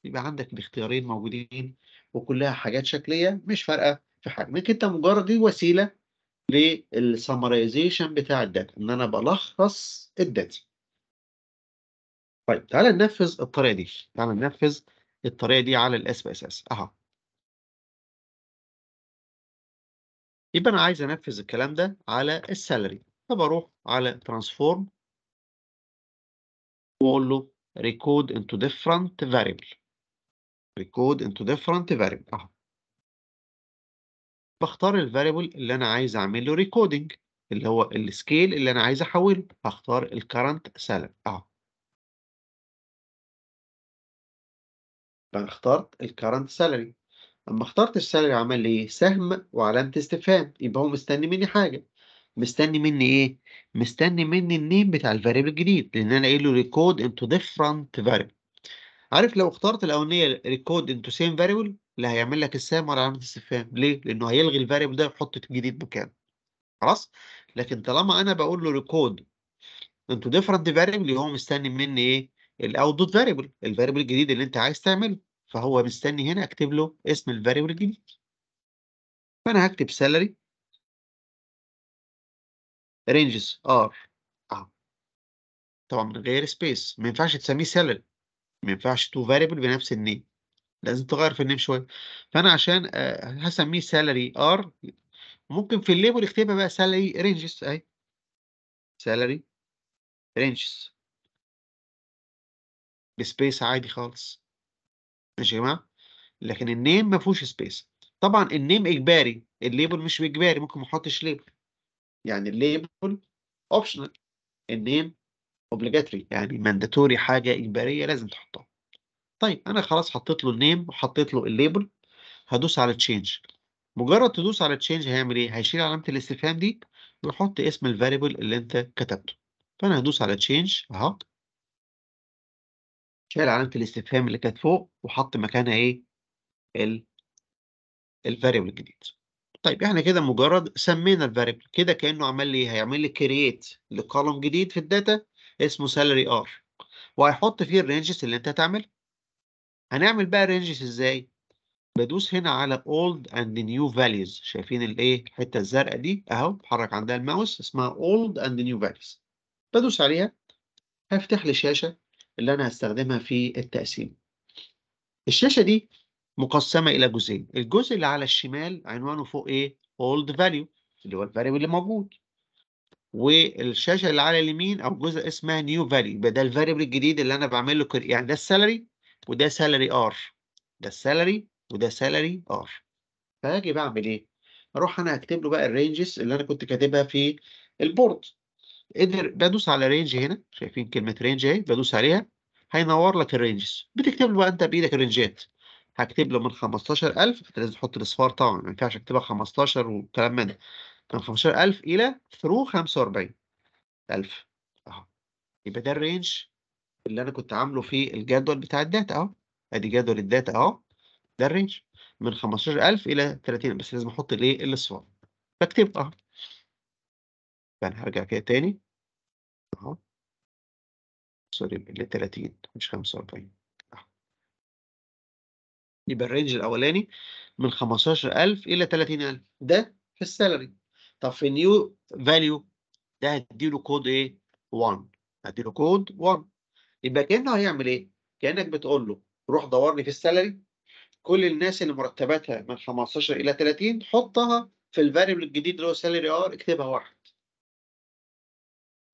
يبقى عندك الاختيارين موجودين وكلها حاجات شكلية مش فارقة في ممكن أنت مجرد دي وسيلة لل summarization بتاع ال data إن أنا بلخص ال data طيب تعالى ننفذ الطريقة دي تعالى ننفذ الطريقة دي على ال SPSS أهو. يبقى أنا عايز أنفذ الكلام ده على ال salary فبروح على transform واقول له recode into different variable. recode into different variable. أهو. بختار ال variable اللي أنا عايز اعمل له recoding اللي هو ال scale اللي أنا عايز أحوله. هختار ال current أهو. أنا اخترت ال current salary أما اخترت ال salary عمل لي سهم وعلامة استفهام. يبقى هو مستني مني حاجة. مستني مني إيه؟ مستني مني ال name بتاع ال variable الجديد. لأن أنا قايل له recode into different variable عارف لو اخترت الأولانية recode into same variable لا هيعمل لك السهم ولا علامه استفهام ليه؟ لأنه هيلغي ال variable ده ويحط الجديد مكانه. خلاص؟ لكن طالما أنا بقول له recode into different variable هو مستني مني إيه؟ ال output variable ال variable الجديد اللي أنت عايز تعمله. فهو مستني هنا أكتب له اسم ال variable الجديد. فأنا هكتب salary ranges R طبعا من غير space ما ينفعش تسميه salary ما ينفعش two variable بنفس ال name. لازم تغير في ال name شوية. فأنا عشان هسميه salary R ممكن في ال label اكتبها بقى salary ranges أهي. salary ranges ب space عادي خالص. ماشي يا جماعة؟ لكن ال name ما فيهوش space طبعا ال name إجباري ال label مش إجباري ممكن ما أحطش label يعني ال label optional ال name obligatory يعني mandatory حاجة إجبارية لازم تحطها. طيب أنا خلاص حطيت له ال name وحطيت له ال label هدوس على change مجرد تدوس على change هيعمل إيه؟ هيشيل علامة الاستفهام دي ويحط اسم ال variable اللي أنت كتبته. فأنا هدوس على change أهو. شايل علامة الاستفهام اللي كانت فوق وحط مكانها إيه؟ ال ال variable الجديد. طيب إحنا كده مجرد سمينا ال variable كده كأنه عمل لي هيعمل لي create ل column جديد في ال data اسمه salary R وهيحط فيه ال ranges اللي أنت هتعملها. هنعمل بقى ranges إزاي؟ بدوس هنا على old and new values. شايفين الإيه؟ الحتة الزرقاء دي أهو بحرك عندها الماوس اسمها old and new values. بدوس عليها هيفتح لي شاشه اللي أنا هستخدمها في التقسيم. الشاشة دي مقسمة إلى جزئين الجزء اللي على الشمال عنوانه فوق إيه؟ old value اللي هو ال variable اللي موجود. والشاشة اللي على اليمين أو جزء اسمها new value يبقى ده ال variable الجديد اللي أنا بعمل له يعني ده ال salary وده salary R ده ال salary وده salary R فهاجي بعمل إيه؟ أروح أنا أكتب له بقى ال ranges اللي أنا كنت كاتبها في ال board قدر بدوس على range هنا شايفين كلمة range أهي بدوس عليها هينور لك ال ranges بتكتب له بقى أنت بإيدك ال range ات هكتب له من 15000 أنت لازم تحط الاصفار طبعا ما ينفعش اكتبها 15 والكلام من ده. من 15000 إلى through 45000 أهو. يبقى ده ال range اللي أنا كنت عامله في الجدول بتاع ال data أهو. أدي جدول ال data أهو. ده ال range. من 15000 إلى 30 بس لازم أحط الايه الاصفار بكتب أهو. يعني هرجع كده تاني. أهو. sorry ل 30 مش 45 أهو. يبقى ال range الأولاني من 15000 إلى 30000 ده في ال salary. طب في ال new value ده هديله كود إيه؟ 1 هديله كود 1 يبقى كأنه هيعمل إيه؟ كأنك بتقول له روح دور لي في ال salary. كل الناس اللي مرتباتها من 15 إلى 30 حطها في ال variable الجديد اللي هو salary R اكتبها واحد.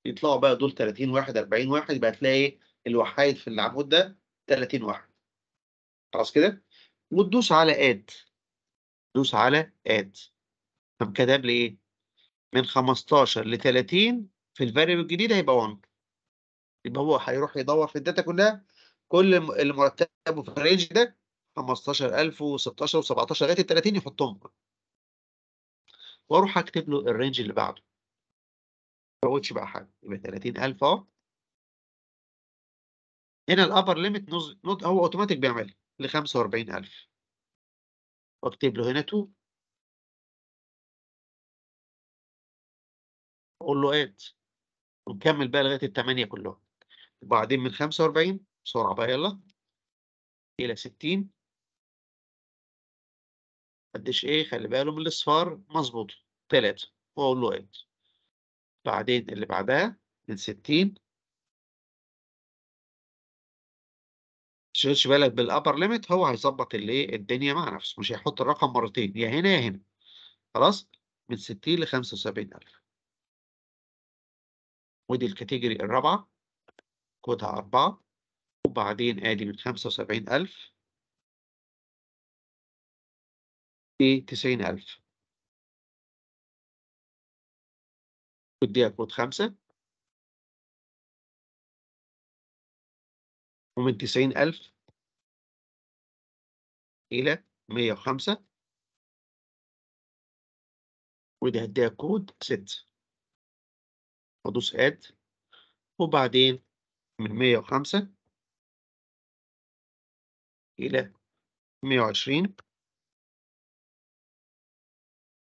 يطلعوا بقى دول 30 واحد 40 واحد يبقى تلاقي الوحايد في العمود ده 30 واحد. خلاص كده؟ وتدوس على add دوس على add طب كتب لي إيه؟ من 15 ل 30 في ال variable الجديد هيبقى 1 يبقى هو هيروح يدور في ال data كلها. كل اللي مرتبه في ال range ده 15000 و16 و17 لغاية ال 30 يحطهم. وأروح اكتب له ال range اللي بعده. ما فوتش بقى حاجة يبقى 30000 أهو. هنا ال upper limit نوت هو اوتوماتيك بيعملها ل 45000 واكتب له هنا 2 أقول له add ونكمل بقى لغاية الثمانيه كلهم وبعدين من 45 بسرعة بقى يلا. إلى 60 قديش إيه؟ خلي باله من الإصفار. مظبوط. 3 وأقول له add بعدين اللي بعدها من 60 تشغلش بالك بال upper limit هو هيظبط الايه الدنيا مع نفسه. مش هيحط الرقم مرتين. يا هنا يا هنا. خلاص؟ من 60 ل 75000 ودي الكاتيجوري الرابعة. كودها 4 وبعدين آدي من 75000 ل 90000 وديها كود 5 ومن 90000 إلى 105 ودي هديها كود 6 وادوس اد وبعدين من 105 إلى 120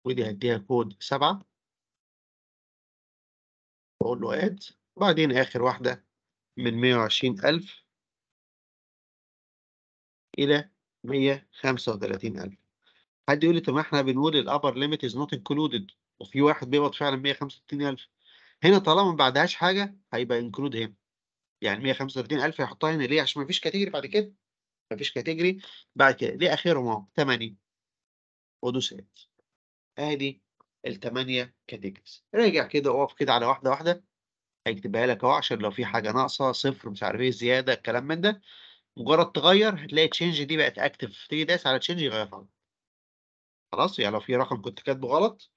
ودي هديها كود 7 واقول له اد وبعدين آخر واحدة من 120000 إلى 135000 حد يقول لي طب ما إحنا بنقول ال upper limit is not included وفي واحد بيقبض فعلا 165000 هنا طالما ما بعدهاش حاجة هيبقى include هنا يعني 135000 هيحطها هنا ليه؟ عشان ما فيش category بعد كده. ما فيش category بعد كده. ليه آخرهم أهو؟ 8 ودوس add ادي الثمانيه categories راجع كده أقف كده على واحدة واحدة. هيكتبها لك أهو عشان لو في حاجة ناقصة صفر مش عارف إيه زيادة الكلام من ده. مجرد تغير هتلاقي change دي بقت active تيجي داس على change يغيرها. خلاص؟ يعني لو في رقم كنت كاتبه غلط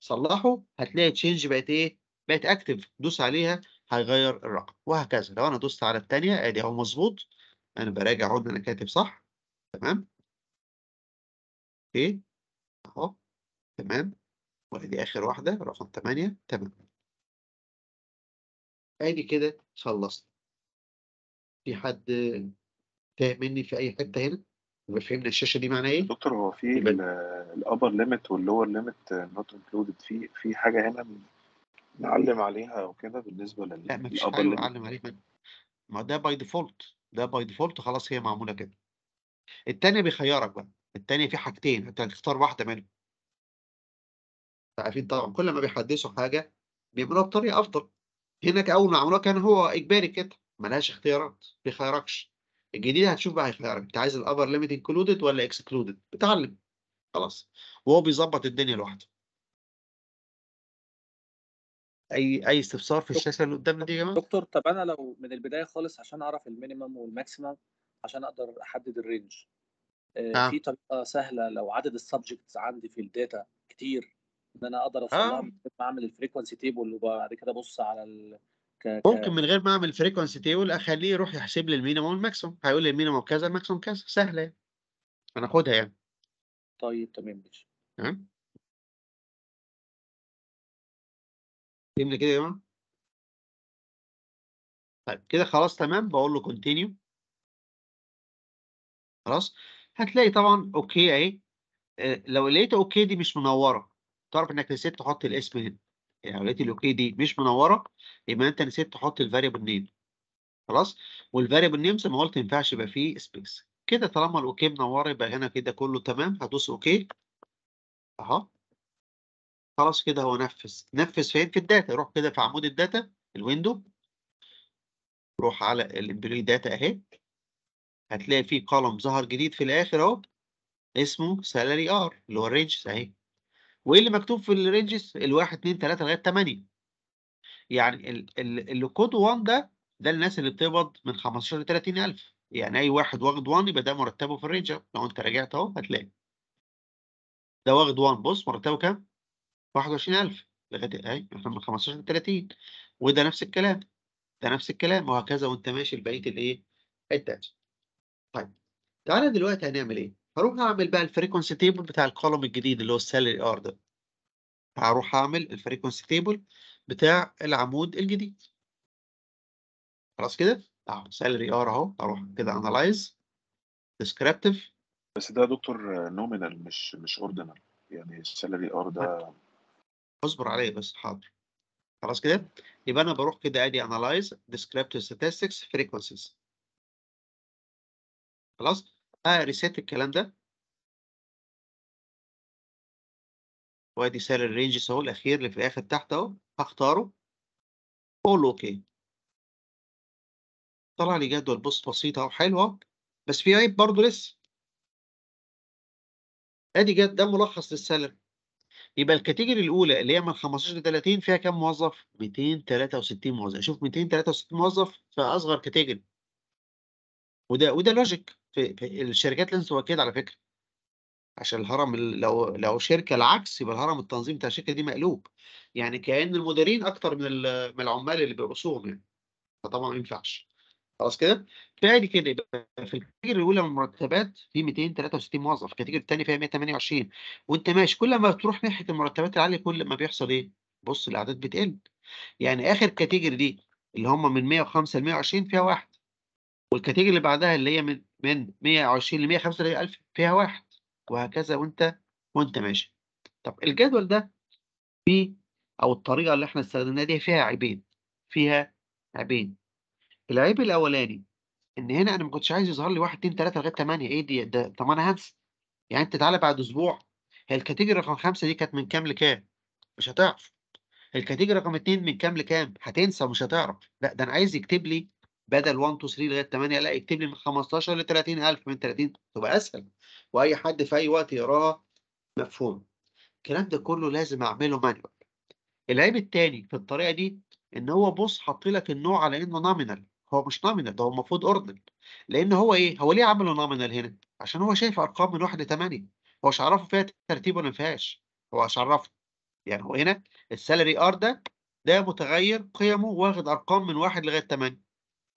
صلحه هتلاقي change بقت إيه؟ بقت active دوس عليها. هيغير الرقم وهكذا. لو أنا دوست على الثانية أدي أهو مظبوط. أنا براجع أهو إن أنا كاتب صح. تمام؟ OK. أهو. تمام. وأدي آخر واحدة رقم 8 تمام. آدي كده خلصت. في حد فاهم مني في أي حتة هنا؟ يبقى فهمنا الشاشة دي معناها إيه؟ دكتور هو في ال upper limit وال lower limit not included في في حاجة هنا؟ نعلم عليها أو كده بالنسبة لا مفيش لل upper حاجة limit معلم عليه من- ما ده by default ده by default خلاص هي معمولة كده. التانية بيخيرك بقى. التانية في حاجتين. انت هتختار واحدة منهم. عارفين طبعا. كل ما بيحدثوا حاجة بيعملوها بطريقه أفضل. هناك أول ما عملوها كان هو إجباري كده. ملهاش اختيارات. بيخيركش. الجديد هتشوف بقى هيخيرك. أنت عايز ال upper limit included ولا excluded بتعلم. خلاص. وهو بيظبط الدنيا لوحده. أي أي استفسار في الشاشة اللي قدامنا دي يا جماعة؟ دكتور طب أنا لو من البداية خالص عشان أعرف ال minimum وال maximum عشان أقدر أحدد ال range آه، آه. في طريقة سهلة لو عدد ال subjects عندي في ال data كتير إن أنا أقدر اوصل لها آه. أعمل ال frequency table وبعد كده أبص على ال... ك... ك... ممكن من غير ما أعمل frequency table أخليه يروح يحسب لي ال minimum وال maximum هيقول لي ال minimum كذا ال maximum كذا سهلة يعني. هناخدها يعني. طيب تمام ماشي. تمام؟ فهمنا كده يا جماعة طيب كده خلاص تمام. بقول له continue خلاص. هتلاقي طبعا OK أهي. آه، لو لقيت OK دي مش منورة. تعرف إنك نسيت تحط الاسم هنا. يعني لو لقيت ال OK دي مش منورة يبقى أنت نسيت تحط ال variable name خلاص؟ وال variable name زي ما قلت ما ينفعش يبقى فيه space كده طالما ال OK منورة يبقى هنا كده كله تمام. هدوس OK اهو خلاص كده هو نفذ. نفذ فين في ال data روح كده في عمود ال data ال window روح على ال employee data اهي. هتلاقي فيه column ظهر جديد في الآخر اهو. اسمه salary R اللي هو ال ranges اهي. وايه اللي مكتوب في ال ranges الواحد اتنين تلاتة لغاية 8 يعني ال- ال- اللي كود 1 ده ده الناس اللي بتقبض من 15 ل 30000 يعني أي واحد واخد 1 يبقى ده مرتبه في ال range لو انت رجعت اهو هتلاقي. ده واخد 1 بص مرتبه كام؟ 21000 لغاية اهي إحنا من 15 ل 30 وده نفس الكلام ده نفس الكلام وهكذا وأنت ماشي لبقية الإيه؟ ال data طيب تعالى دلوقتي هنعمل إيه؟ هروح أعمل بقى ال frequency table بتاع ال column الجديد اللي هو ال salary R ده. هروح أعمل ال frequency table بتاع العمود الجديد. خلاص كده؟ أهو salary R أهو أروح كده analyze descriptive بس ده دكتور nominal مش مش ordinal يعني ال salary R ده اصبر عليا بس حاضر. خلاص كده؟ يبقى أنا بروح كده أدي analyze descriptive statistics frequencies خلاص؟ آه reset الكلام ده. وأدي salary range أهو الأخير اللي في الآخر تحت أهو. هختاره. أقول OK طلع لي جدول بص بسيطه وحلوه بس في عيب برضه لسه. أدي جد ده ملخص لل salary يبقى ال category الأولى اللي هي من 15 ل 30 فيها كام موظف؟ 263 موظف. شوف 263 موظف في أصغر category وده وده logic في, في الشركات لازم تبقى كده على فكرة. عشان الهرم ال- لو لو شركة العكس يبقى الهرم التنظيم بتاع الشركة دي مقلوب. يعني كأن المديرين أكتر من من العمال اللي بيرأسوهم يعني. فطبعا ما ينفعش. خلاص كده؟ فادي كده يبقى في ال category الأولى من المرتبات في 263 موظف ال category الثاني فيها 128 وأنت ماشي كل ما تروح ناحية المرتبات العالية كل ما بيحصل إيه؟ بص الأعداد بتقل. يعني آخر category دي اللي هم من 105 ل 120 فيها واحد. وال category اللي بعدها اللي هي من من 120 ل 135 فيها واحد. وهكذا وأنت وأنت ماشي. طب الجدول ده فيه أو الطريقة اللي إحنا استخدمناها دي فيها عيبين. فيها عيبين. العيب الأولاني إن هنا أنا ما كنتش عايز يظهر لي 1 2 3 لغاية 8 إيه دي؟ ده طب أنا هنسى. يعني أنت تعالى بعد أسبوع. هي الكاتيجوري رقم 5 دي كانت من كام لكام؟ مش هتعرف. الكاتيجوري رقم 2 من كام لكام؟ هتنسى ومش هتعرف. لا ده أنا عايز يكتب لي بدل 1 2 3 لغاية 8 لا يكتب لي من 15 ل 30000 من 30 تبقى أسهل. وأي حد في أي وقت يقراها مفهوم. الكلام ده كله لازم أعمله manual العيب التاني في الطريقة دي إن هو بص حاط لك النوع على إنه nominal هو مش nominal ده هو المفروض ordinal لأن هو إيه؟ هو ليه عمله nominal هنا؟ عشان هو شايف أرقام من 1 ل 8 هو مش عرفه فيها ترتيب ولا ما فيهاش؟ هو مش عرفه يعني هو هنا ال salary R ده ده متغير قيمه واخد أرقام من 1 لغاية 8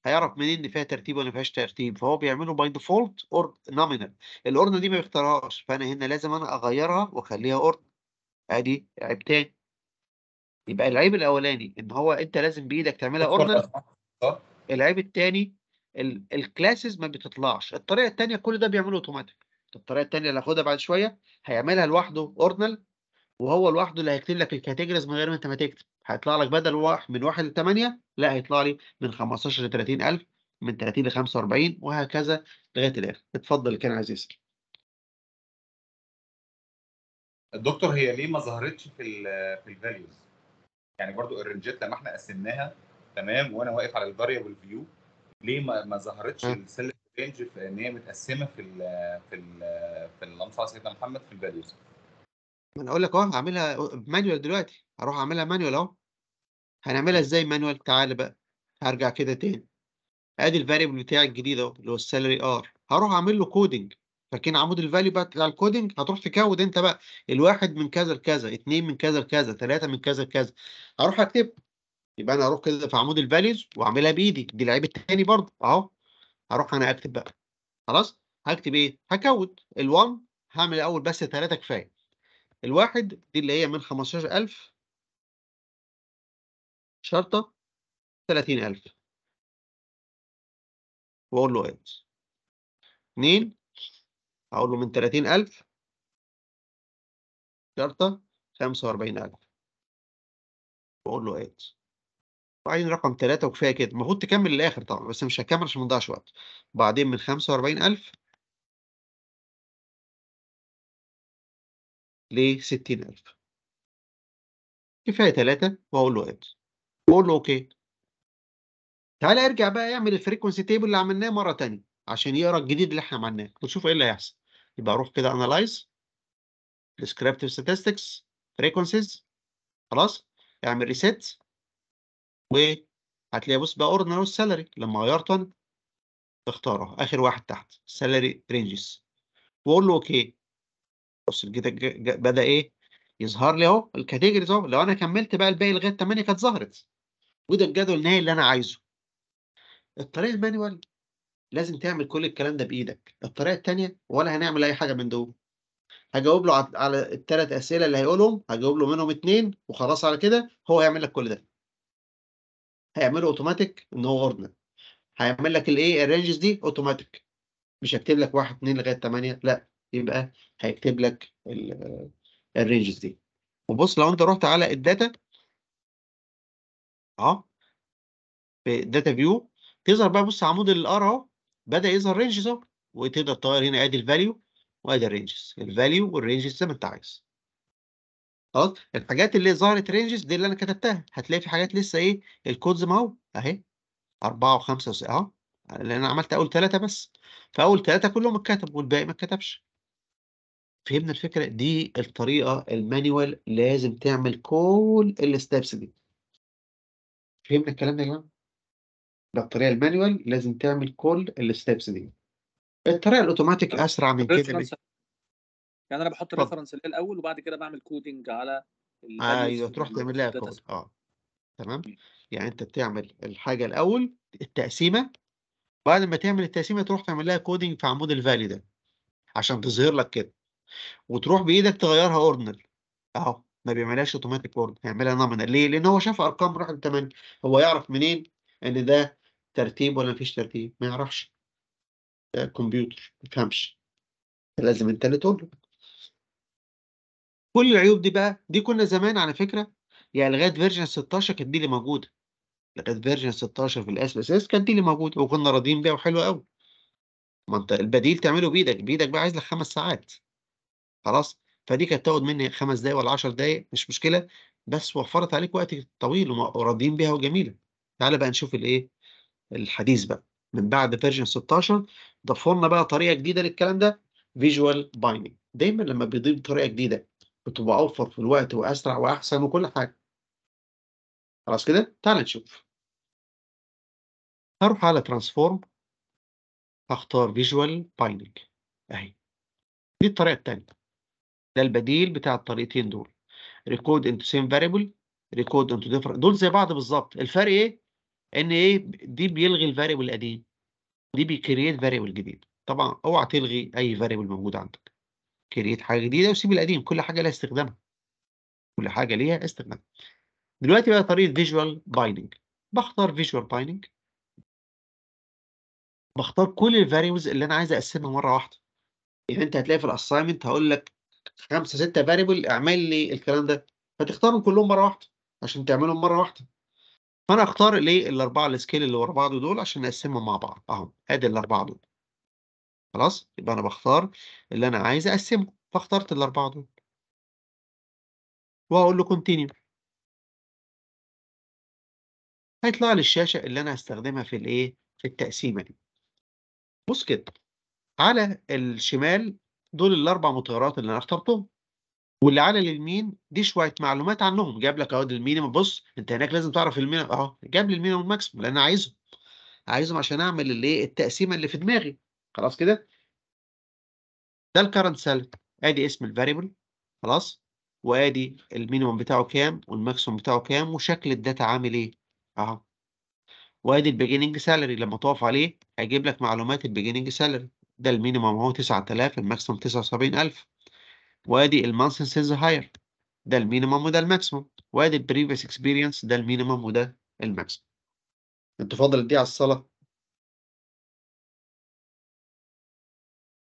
هيعرف منين إن فيها ترتيب ولا ما فيهاش ترتيب؟ فهو بيعمله by default أو nominal ال order دي ما بيختارهاش فأنا هنا لازم أنا أغيرها وأخليها order أدي عيب تاني. يبقى العيب الأولاني إن هو أنت لازم بإيدك تعملها صح؟ العيب التاني ال- ال classes ما بتطلعش. الطريقة التانية كل ده بيعمله اوتوماتيك الطريقة التانية اللي هاخدها بعد شوية هيعملها لوحده ordinal وهو لوحده اللي هيكتب لك ال categories من غير ما انت ما تكتب. هيطلع لك بدل واحد من 1 ل 8 لا هيطلع لي من 15 ل 30000 من 30 ل 45 وهكذا لغاية الآخر. اتفضل كان عايز يسال الدكتور هي ليه ما ظهرتش في ال في ال values؟ يعني برضو ال range ات لما إحنا قسمناها تمام؟ وأنا واقف على ال variable view ليه ما, ما ظهرتش ها. ال salary range في إن هي متقسمة في ال في ال في اللهم صل على سيدنا محمد في ال values ما أنا أقول لك أهو هعملها manual دلوقتي. هروح أعملها manual أهو. هنعملها إزاي manual تعالى بقى. هرجع كده تاني. أدي ال variable بتاعي الجديد أهو اللي هو ال salary R هروح أعمل له coding فاكرين عمود ال value بقى بتاع ال coding هتروح تكود أنت بقى. الواحد من كذا لكذا اتنين من كذا لكذا تلاتة من كذا لكذا. هروح أكتب يبقى أنا أروح كده في عمود ال values وأعملها بإيدي دي العيب التاني برضه أهو هروح أنا أكتب بقى خلاص؟ هكتب إيه؟ هكود ال1 هعمل الأول بس ثلاثة كفاية الواحد دي اللي هي من 15000 شرطة 30000 وأقول له اد اثنين هقول له من 30000 شرطة 45000 وأقول له اد وبعدين رقم ثلاثة وكفاية كده. المفروض تكمل للآخر طبعا بس مش هكمل عشان ما نضيعش وقت. بعدين من 45000 ل 60000 كفاية ثلاثة وأقول له add واقول له okay. تعالى ارجع بقى اعمل ال frequency table اللي عملناه مرة ثانية عشان يقرأ الجديد اللي إحنا عملناه. ونشوف إيه اللي هيحصل. يبقى أروح كده analyze descriptive statistics frequencies خلاص؟ اعمل reset وهتلاقي بص بقى ordinal وال salary لما غيرته أنا اختاره آخر واحد تحت salary ranges وأقول له okay بص بدأ إيه؟ يظهر لي أهو ال categories أهو. لو أنا كملت بقى الباقي لغاية 8 كانت ظهرت. وده الجدول النهائي اللي أنا عايزه. الطريقة ال manual لازم تعمل كل الكلام ده بإيدك. الطريقة الثانية ولا هنعمل أي حاجة من دول. هجاوب له على الثلاث أسئلة اللي هيقولهم هجاوب له منهم اثنين وخلاص على كده هو هيعمل لك كل ده. هيعمله اوتوماتيك ان هو ordinal هيعمل لك الايه ال ranges دي اوتوماتيك مش هيكتب لك واحد اثنين لغاية 8 لا يبقى هيكتب لك ال ranges دي. وبص لو انت رحت على ال data اهو في ال data view تظهر بقى بص عمود ال R اهو بدأ يظهر ranges اهو وتقدر تغير هنا ادي الفاليو وأدي الرينجز الفاليو والرينجز زي ما انت عايز. خلاص الحاجات اللي ظهرت ranges دي اللي أنا كتبتها هتلاقي في حاجات لسه إيه ال codes ما هو أهي أربعة وخمسة وستة أهو لأن أنا عملت أول ثلاثة بس فأول ثلاثة كلهم اتكتب والباقي ما اتكتبش. فهمنا الفكرة؟ دي الطريقة ال manual لازم تعمل كل ال steps دي. فهمنا الكلام ده يا جماعة؟ ده الطريقة ال manual لازم تعمل كل ال steps دي. الطريقة الأوتوماتيك أسرع من كده يعني أنا بحط. ال reference الأول وبعد كده بعمل coding على في تروح تعمل لها كود أه. تمام؟ يعني أنت بتعمل الحاجة الأول التقسيمة بعد ما تعمل التقسيمة تروح تعمل لها coding في عمود ال value ده عشان تظهر لك كده. وتروح بإيدك تغيرها ordinal أهو ما بيعملهاش automatic order هيعملها nominal ليه؟ لأن هو شاف أرقام راحت 8 هو يعرف منين إن ده ترتيب ولا مفيش ترتيب؟ ما يعرفش. ده كمبيوتر ما يفهمش. لازم انت اللي تقول له كل العيوب دي بقى دي كنا زمان على فكرة يعني لغاية version 16 كانت دي اللي موجودة. لغاية version 16 في ال SPSS كانت دي اللي موجودة وكنا راضيين بيها وحلوة قوي ما أنت البديل تعمله بإيدك بإيدك بقى عايز لك خمس ساعات. خلاص؟ فدي كانت تاخد مني خمس دقايق ولا 10 دقايق مش مشكلة. بس وفرت عليك وقت طويل وراضيين بيها وجميلة. تعالى بقى نشوف الإيه؟ الحديث بقى. من بعد version 16 ضافوا لنا بقى طريقة جديدة للكلام ده visual binning دايما لما بيضيف طريقة جديدة بتبقى أوفر في الوقت وأسرع وأحسن وكل حاجة. خلاص كده؟ تعال نشوف. هروح على transform هختار visual binning أهي. دي الطريقة الثانية ده البديل بتاع الطريقتين دول. recode into same variable recode into different دول زي بعض بالظبط. الفرق إيه؟ إن إيه؟ دي بيلغي ال variable القديم. دي بي create variable جديد. طبعا أوعى تلغي أي variable موجود عندك. create حاجة جديدة وسيب القديم كل حاجة لها استخدامها. كل حاجة ليها استخدام دلوقتي بقى طريقة visual binning بختار visual binning بختار كل ال variables اللي أنا عايز أقسمها مرة واحدة. يعني أنت هتلاقي في ال assignment هقول لك خمسة ستة variable اعمل لي الكلام ده. فتختارهم كلهم مرة واحدة عشان تعملهم مرة واحدة. فأنا أختار الايه الأربعة ال scale اللي ورا بعض دول عشان نقسمهم مع بعض. أهو أدي الأربعة دول. خلاص يبقى أنا بختار اللي أنا عايز أقسمه فاخترت الأربعة دول. واقول له continue هيطلع لي الشاشة اللي أنا هستخدمها في الإيه؟ في التقسيمة دي. بص كده على الشمال دول الأربع متغيرات اللي أنا اخترتهم واللي على اليمين دي شوية معلومات عنهم. جاب لك أهو ده minimum. بص أنت هناك لازم تعرف minimum. أهو جاب لي ال minimum وال maximum لأن أنا عايزهم. عايزهم عشان أعمل الإيه؟ التقسيمة اللي في دماغي. خلاص كده؟ ده ال current salary ادي اسم ال variable خلاص؟ وادي ال minimum بتاعه كام وال maximum بتاعه كام وشكل ال data عامل إيه؟ اهو. وادي ال beginning salary لما تقف عليه هيجيب لك معلومات ال beginning salary ده ال minimum هو 9000 ال maximum 79000 وادي ال months since hire ده ال minimum وده ال maximum وادي ال previous experience ده ال minimum وده ال maximum انت فاضل دي على الصلاة؟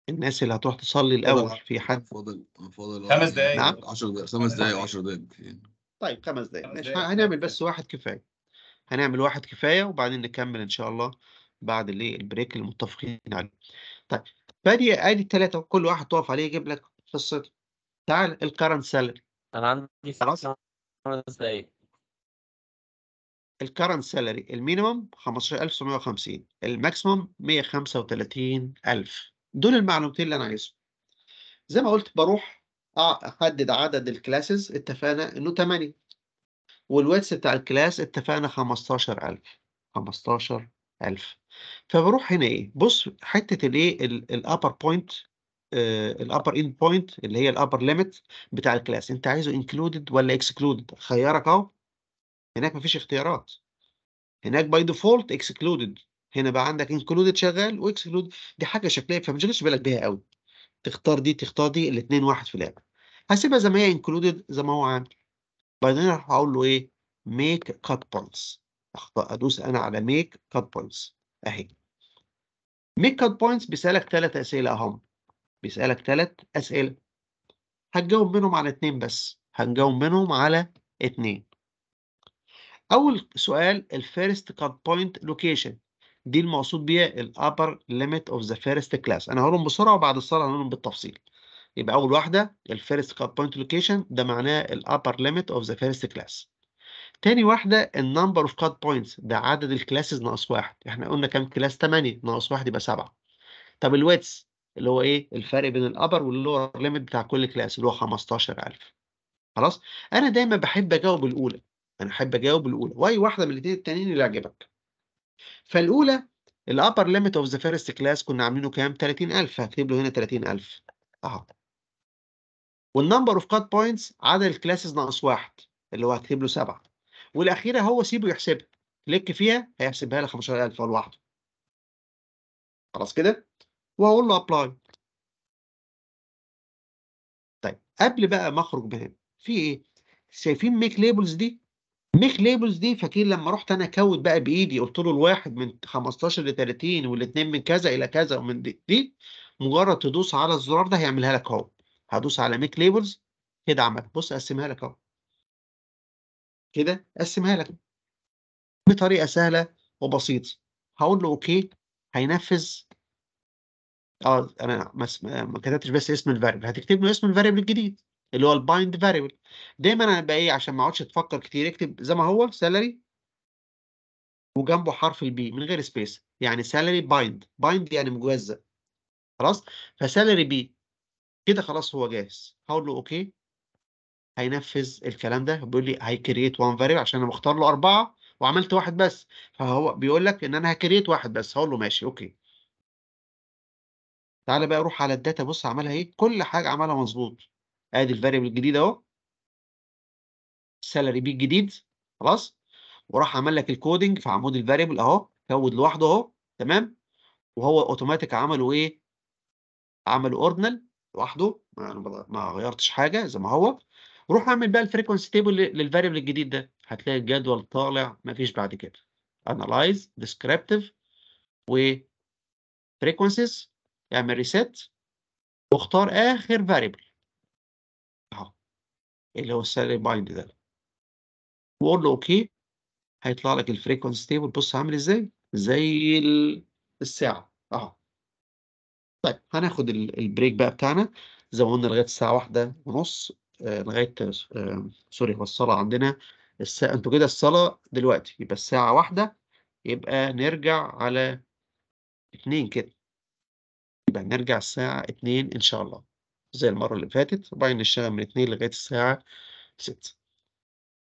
الناس اللي هتروح تصلي الأول في حد فاضل فاضل خمس دقايق. نعم. 10 دقايق خمس دقايق و10 دقايق. طيب خمس دقايق. ماشي. هنعمل بس واحد كفاية. هنعمل واحد كفاية وبعدين نكمل إن شاء الله بعد الايه ال break اللي متفقين عليه. طيب فادي ادي الثلاثه كل واحد تقف عليه يجيب لك قصته تعال ال current salary أنا عندي خلاص؟ خمس دقايق. ال current salary ال minimum 15750 ال maximum 135000 دول المعلومتين اللي أنا عايزهم. زي ما قلت بروح أحدد عدد ال classes اتفقنا إنه 8 وال width بتاع ال class اتفقنا 15000 15000 فبروح هنا إيه؟ بص حتة الايه ال upper point ال upper end point اللي هي ال upper limit بتاع ال class أنت عايزه included ولا excluded خيرك أهو. هناك مفيش اختيارات. هناك by default excluded هنا بقى عندك included شغال و excluded دي حاجة شكليه فما تشغلش بالك بيها قوي. تختار دي تختار دي الاثنين واحد في الآخر هسيبها زي ما هي included زي ما هو عامل بعدين راح أقول له إيه؟ make cut points أدوس أنا على make cut points أهي. make cut points بيسألك ثلاث أسئلة أهم. بيسألك ثلاث أسئلة. هتجاوب منهم على اثنين بس. هنجاوب منهم على اثنين أول سؤال ال first cut point location دي المقصود بيها ال upper limit of the first class أنا هقولهم بسرعة وبعد الصلاة هنقولهم بالتفصيل. يبقى أول واحدة ال first cut point location ده معناه ال upper limit of the first class تاني واحدة ال number of cut points ده عدد ال classes ناقص واحد. إحنا قلنا كام class 8 ناقص واحد يبقى 7 طب ال width اللي هو إيه؟ الفرق بين ال upper وال lower limit بتاع كل class اللي هو 15000 خلاص؟ أنا دايما بحب أجاوب الأولى. أنا أحب أجاوب الأولى. وأي واحدة من الاثنين التانيين اللي يعجبك فالأولى ال upper limit of the first class كنا عاملينه كام؟ 30000 هكتب له هنا 30000 اهو وال number of cut points عدد ال classes ناقص واحد اللي هو هكتب له 7 والأخيرة هو سيبه يحسبها. click فيها هيحسبها لك 15000 لوحده. خلاص كده؟ وأقول له apply طيب قبل بقى ما أخرج من هنا في إيه؟ شايفين make labels دي؟ make labels دي فاكرين لما رحت أنا أكود بقى بإيدي قلت له الواحد من 15 ل 30 والاثنين من كذا إلى كذا ومن دي, دي مجرد تدوس على الزرار ده هيعملها لك أهو. هدوس على make labels كده عمل بص قسمها لك أهو. كده قسمها لك بطريقة سهلة وبسيطة. هقول له okay هينفذ. آه أنا ما كتبتش بس اسم ال variable هتكتب له اسم ال variable الجديد. اللي هو ال binned variable دايما أنا بقى إيه عشان ما أقعدش تفكر كتير اكتب زي ما هو salary وجنبه حرف ال B من غير space يعني salary binned binned يعني مجوزة خلاص؟ ف salary B كده خلاص هو جاهز. هقول له okay. هينفذ الكلام ده. بيقول لي هي create one variable عشان أنا مختار له أربعة وعملت واحد بس. فهو بيقول لك إن أنا ه create واحد بس. هقول له ماشي okay. تعالى بقى أروح على ال data. بص عملها إيه؟ كل حاجة عملها مظبوط. ادي ال variable الجديد اهو. ال salary B الجديد خلاص. وراح عمل لك ال coding في عمود ال variable اهو كود لوحده اهو تمام. وهو اوتوماتيك عمله إيه؟ عمله ordinal لوحده ما غيرتش حاجة زي ما هو. روح اعمل بقى ال frequency table لل variable الجديد ده. هتلاقي الجدول طالع ما فيش بعد كده. analyze descriptive و frequencies اعمل reset واختار آخر variable اللي هو ال salary binned ده. وقول له okay هيطلع لك ال frequency table بص عامل إزاي؟ زي ال- الساعة. أهو. طيب هناخد ال- ال break بقى بتاعنا. زي ما قلنا لغاية الساعة واحدة ونص آه لغاية آه sorry هو الصلاة عندنا. الساعة أنتوا كده الصلاة دلوقتي. يبقى الساعة واحدة يبقى نرجع على اتنين كده. يبقى نرجع الساعة اتنين إن شاء الله. زي المرة اللي فاتت وبعدين نشتغل من 2 لغاية الساعة 6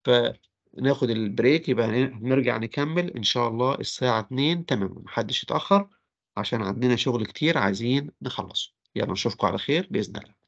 فناخد البريك يبقى نرجع نكمل إن شاء الله الساعة 2 تمام محدش يتأخر عشان عندنا شغل كتير عايزين نخلصه. يلا نشوفكم على خير بإذن الله.